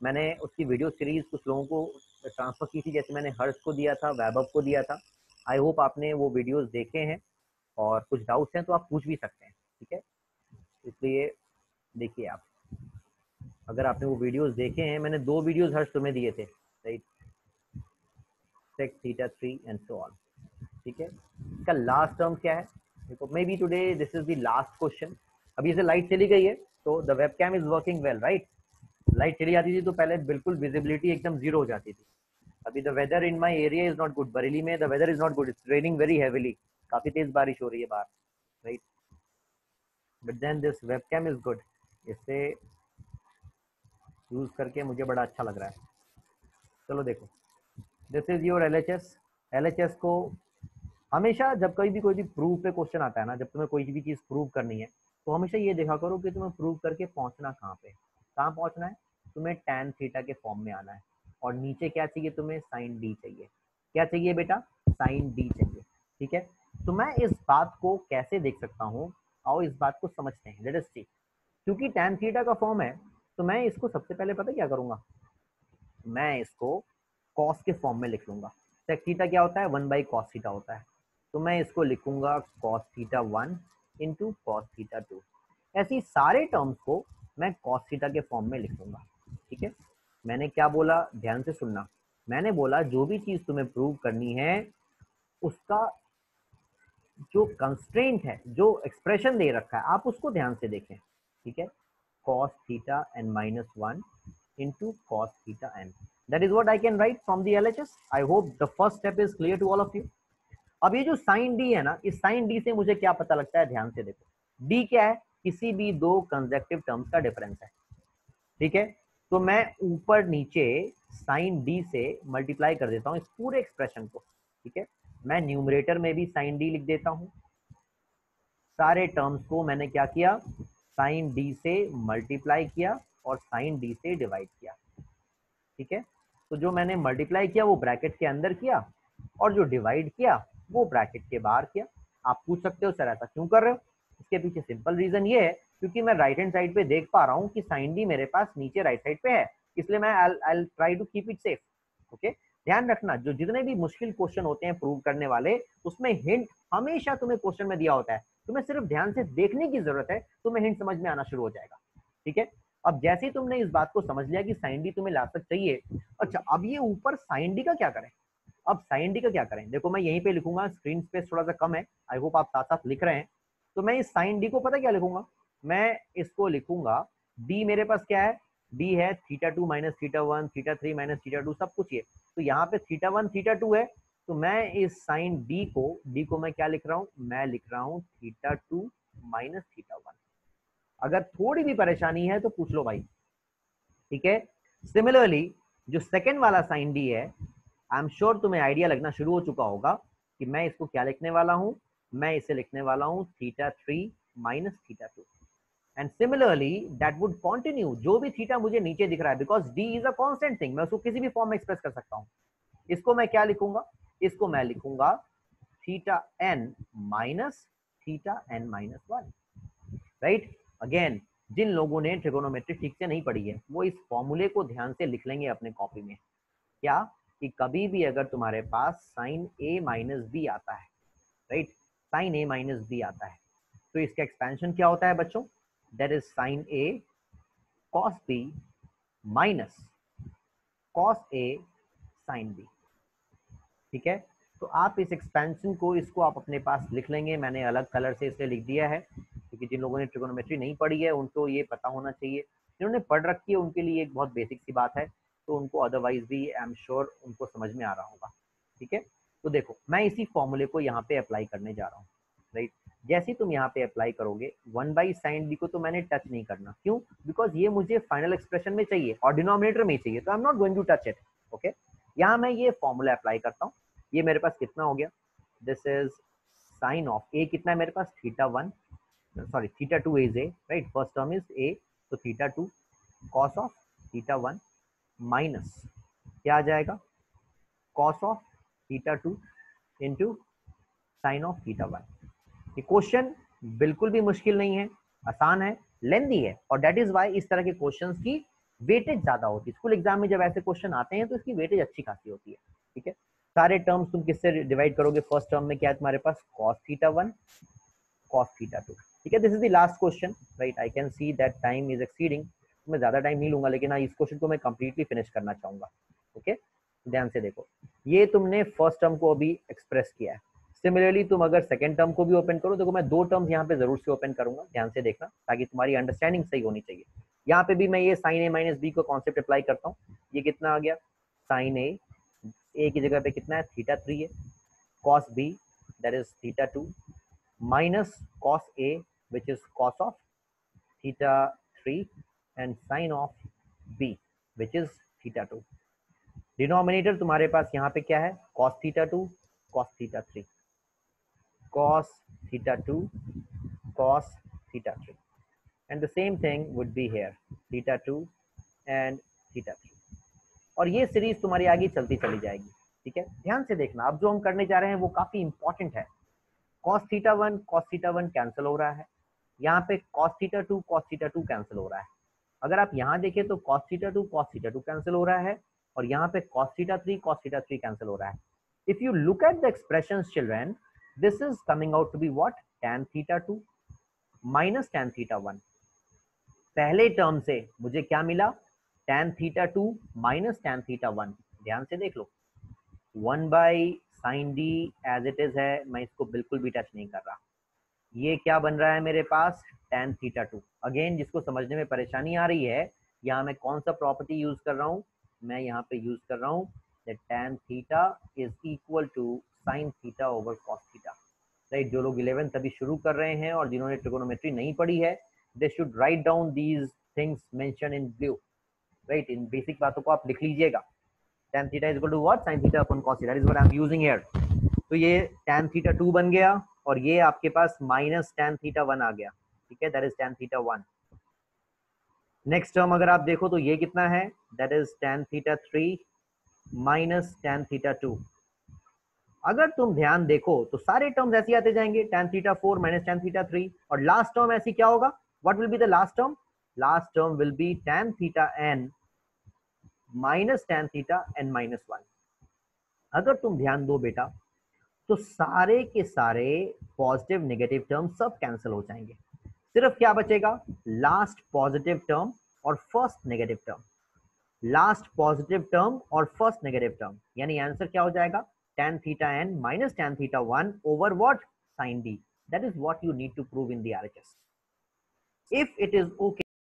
मैंने उसकी वीडियो सीरीज़ कुछ लोगों को ट्रांसफ़र की थी, जैसे मैंने हर्ष को दिया था वैभव को दिया था। आई होप आपने वो वीडियोस देखे हैं और कुछ डाउट्स हैं तो आप पूछ भी सकते हैं, ठीक है? इसलिए देखिए आप, अगर आपने वो वीडियोस देखे हैं, मैंने दो वीडियोस हर्ष तुम्हें दिए थे right sec theta three and so on ठीक है? इसका लास्ट टर्म क्या है? देखो may be today this is the last question अभी इसे लाइट चली गई है तो the web cam is working well right light चली जाती थी तो पहले बिल्कुल विजिबिलिटी एकदम ज़ीरो हो जाती थी। अभी the weather in my area is not good Bareilly में the weather is not good it's raining very heavily काफ़ी तेज बारिश हो रही है बाहर right but then this webcam is good इससे यूज़ करके मुझे बड़ा अच्छा लग रहा है। चलो देखो। This is your L H S L H S को हमेशा जब कभी भी कोई भी प्रूफ पे क्वेश्चन आता है ना, जब तुम्हें कोई भी चीज़ प्रूव करनी है तो हमेशा ये देखा करो कि तुम्हें प्रूव करके पहुँचना कहाँ पे कहाँ पहुँचना है? तुम्हें टैन थीटा के फॉर्म में आना है। और नीचे क्या चाहिए तुम्हें? साइन डी चाहिए। क्या चाहिए बेटा? साइन डी चाहिए। ठीक है? तो मैं इस बात को कैसे देख सकता हूँ? आओ इस बात को समझते हैं। लेट अस सी क्योंकि tan थीटा का फॉर्म है तो मैं इसको सबसे पहले पता क्या करूँगा? मैं इसको कॉस के फॉर्म में लिख लूँगा। सेक थीटा क्या होता है? वन बाई कॉस थीटा होता है। तो मैं इसको लिखूँगा cos theta one into cos theta two ऐसी सारे टर्म्स को मैं कॉस थीटा के फॉर्म में लिखूँगा, ठीक है? मैंने क्या बोला? ध्यान से सुनना। मैंने बोला, जो भी चीज़ तुम्हें प्रूव करनी है, उसका जो कंस्ट्रेंट है, जो एक्सप्रेशन दे रखा है, आप उसको ध्यान से देखें, ठीक है? cos theta n minus 1 into cos theta n. That is what i can write from the lhs i hope the first step is clear to all of you. अब ये जो साइन डी है ना, इस साइन डी से मुझे क्या पता लगता है? ध्यान से देखो। डी क्या है? किसी भी दो कंजेक्टिव टर्म्स का डिफरेंस है। ठीक है? तो मैं ऊपर नीचे साइन डी से मल्टीप्लाई कर देता हूँ इस पूरे एक्सप्रेशन को। ठीक है? मैं न्यूमरेटर में भी साइन डी लिख देता हूँ। सारे टर्म्स को मैंने क्या किया? साइन डी से मल्टीप्लाई किया और साइन डी से डिवाइड किया। ठीक है? तो जो मैंने मल्टीप्लाई किया, वो ब्रैकेट के अंदर किया और जो डिवाइड किया, वो ब्रैकेट के बाहर किया। आप पूछ सकते हो, सर, ऐसा क्यों कर रहे हो? इसके पीछे सिंपल रीजन ये है, क्योंकि मैं राइट हैंड साइड पे देख पा रहा हूँ कि साइन डी मेरे पास नीचे राइट साइड पे है, इसलिए मैं I try to keep it safe okay ध्यान रखना, जो जितने भी मुश्किल क्वेश्चन होते हैं प्रूव करने वाले, उसमें हिंट हमेशा तुम्हें क्वेश्चन में दिया होता है। तुम्हें सिर्फ़ ध्यान से देखने की ज़रूरत है, तुम्हें हिंट समझ में आना शुरू हो जाएगा, ठीक है? अब जैसे ही तुमने इस बात को समझ लिया कि साइन डी तुम्हें ला तक चाहिए अच्छा अब ये ऊपर साइन डी का क्या करें? अब साइन डी का क्या करें? देखो, मैं यहीं पे लिखूँगा स्क्रीन स्पेस थोड़ा सा कम है आई होप आप साथ साथ लिख रहे हैं। तो मैं इस साइन डी को पता क्या लिखूँगा? मैं इसको लिखूँगा डी मेरे पास क्या है? डी है theta two minus theta one theta three minus theta two सब कुछ ये। तो यहाँ पे थीटा वन थीटा टू है। तो मैं इस साइन डी को डी को मैं क्या लिख रहा हूँ? मैं लिख रहा हूँ theta two minus theta one अगर थोड़ी भी परेशानी है तो पूछ लो भाई। ठीक है? सिमिलरली जो सेकेंड वाला साइन डी है आई एम श्योर तुम्हें आइडिया लगना शुरू हो चुका होगा कि मैं इसको क्या लिखने वाला हूँ? मैं इसे लिखने वाला हूँ theta three minus theta two and similarly that would continue जो भी थीटा मुझे नीचे दिख रहा है because d is a constant thing मैं उसको किसी भी फॉर्म में एक्सप्रेस कर सकता हूँ। इसको मैं क्या लिखूँगा? इसको मैं लिखूँगा theta n minus theta n minus one right again जिन लोगों ने ट्रिगोनोमेट्री ठीक से नहीं पढ़ी है, वो इस फॉर्मूले को ध्यान से लिख लेंगे अपने कॉपी में। क्या? कि कभी भी अगर तुम्हारे पास साइन ए माइनस बी आता है right sine A minus B आता है। तो इसका एक्सपेंशन क्या होता है बच्चों? That is sine A cos B minus cos A sine B ठीक है? तो आप इस एक्सपेंशन को, इसको आप अपने पास लिख लेंगे। मैंने अलग कलर से इसलिए लिख दिया है, क्योंकि जिन लोगों ने ट्रिगोनोमेट्री नहीं पढ़ी है, उनको ये पता होना चाहिए। जिन्होंने पढ़ रखी है, उनके लिए एक बहुत बेसिक सी बात है तो उनको अदरवाइज़ भी आई एम श्योर उनको समझ में आ रहा होगा। ठीक है? तो देखो, मैं इसी फॉर्मूले को यहाँ पे अप्लाई करने जा रहा हूँ राइट जैसे तुम यहाँ पे अप्लाई करोगे वन बाई साइन डी को तो मैंने टच नहीं करना। क्यों? बिकॉज़ ये मुझे फाइनल एक्सप्रेशन में चाहिए और डिनोमिनेटर में चाहिए तो I am not going to touch it okay यहाँ मैं ये फॉर्मूला अप्लाई करता हूँ। ये मेरे पास कितना हो गया? This is sine of A कितना है मेरे पास? Theta one sorry theta two is A right first term is A तो theta two cos of theta one minus क्या आ जाएगा? Cos of theta two into sine of theta one ये question बिल्कुल भी मुश्किल नहीं है, आसान है लेंदी है, और डेट इज़ वाई इस तरह के क्वेश्चन की वेटेज ज़्यादा होती है। स्कूल एग्ज़ाम में जब ऐसे क्वेश्चन आते हैं तो इसकी वेटेज अच्छी खासी होती है, ठीक है? सारे टर्म्स तुम किससे डिवाइड करोगे? फ़र्स्ट टर्म में क्या है तुम्हारे पास? Cos theta one cos theta two ठीक है? This is the last question right I can see that time is exceeding मैं ज़्यादा टाइम नहीं लूँगा, लेकिन हाँ इस क्वेश्चन को मैं कंप्लीटली फिनिश करना चाहूँगा ओके okay? ध्यान से देखो। ये तुमने फ़र्स्ट टर्म को अभी एक्सप्रेस किया है। सिमिलरली तुम अगर सेकेंड टर्म को भी ओपन करो, देखो मैं दो टर्म्स यहाँ पे ज़रूर से ओपन करूँगा, ध्यान से देखना, ताकि तुम्हारी अंडरस्टैंडिंग सही होनी चाहिए। यहाँ पे भी मैं ये साइन ए माइनस बी को कॉन्सेप्ट अप्लाई करता हूँ। ये कितना आ गया? साइन ए ए की जगह पे कितना है? थीटा थ्री है। Cos B that is theta two minus cos A which is cos of theta three and sine of B which is theta two denominator तुम्हारे पास यहाँ पे क्या है? Cos theta two cos theta three cos theta 2 cos theta 3 and the same thing would be here. Theta 2 and theta 3 और ये series तुम्हारी आगे चलती चली जाएगी। ठीक है? ध्यान से देखना। अब जो हम करने जा रहे हैं, वो काफ़ी इंपॉर्टेंट है। Cos theta one cos theta one cancel हो रहा है। यहाँ पे cos theta two cos theta two cancel हो रहा है। अगर आप यहाँ देखें तो cos theta two cos theta two cancel हो रहा है। और यहाँ पे cos theta three cos theta three cancel हो रहा है। If you look at the expression children this is coming out to be what tan theta two minus tan theta one पहले टर्म से मुझे क्या मिला? Tan theta two minus tan theta one ध्यान से देख लो। One by sine d as it is है, मैं इसको बिल्कुल भी टच नहीं कर रहा। ये क्या बन रहा है मेरे पास? टेन थीटा टू अगेन जिसको समझने में परेशानी आ रही है, यहाँ मैं कौन सा प्रॉपर्टी यूज़ कर रहा हूँ? मैं यहाँ पे यूज़ कर रहा हूँ tan theta is equal to sin theta over cos theta right जो लोग 11 अभी शुरू कर रहे हैं और जिन्होंने ट्रिगोनोमेट्री नहीं पढ़ी है they should write down these things mention in blue right in basic बातों को आप लिख लीजिएगा tan theta is equal to what sin theta upon cos that is what i am using here तो ये tan theta 2 बन गया और ये आपके पास माइनस tan theta 1 आ गया ठीक है that is tan theta 1 next term अगर आप देखो तो ये कितना है? That is tan theta 3 minus tan theta two अगर तुम ध्यान देखो तो सारे टर्म्स ऐसे आते जाएँगे, tan theta 4 minus tan theta 3 और लास्ट टर्म ऐसी क्या होगा? What will be the last term last term will be tan theta n minus tan theta n minus one अगर तुम ध्यान दो बेटा तो सारे के सारे पॉजिटिव नेगेटिव टर्म सब कैंसिल हो जाएँगे। सिर्फ़ क्या बचेगा? लास्ट पॉजिटिव टर्म और first negative term last positive term और फ़र्स्ट नेगेटिव टर्म यानी आंसर क्या हो जाएगा? Tan theta n minus tan theta one over what sine d that is what you need to prove in the R H S if it is okay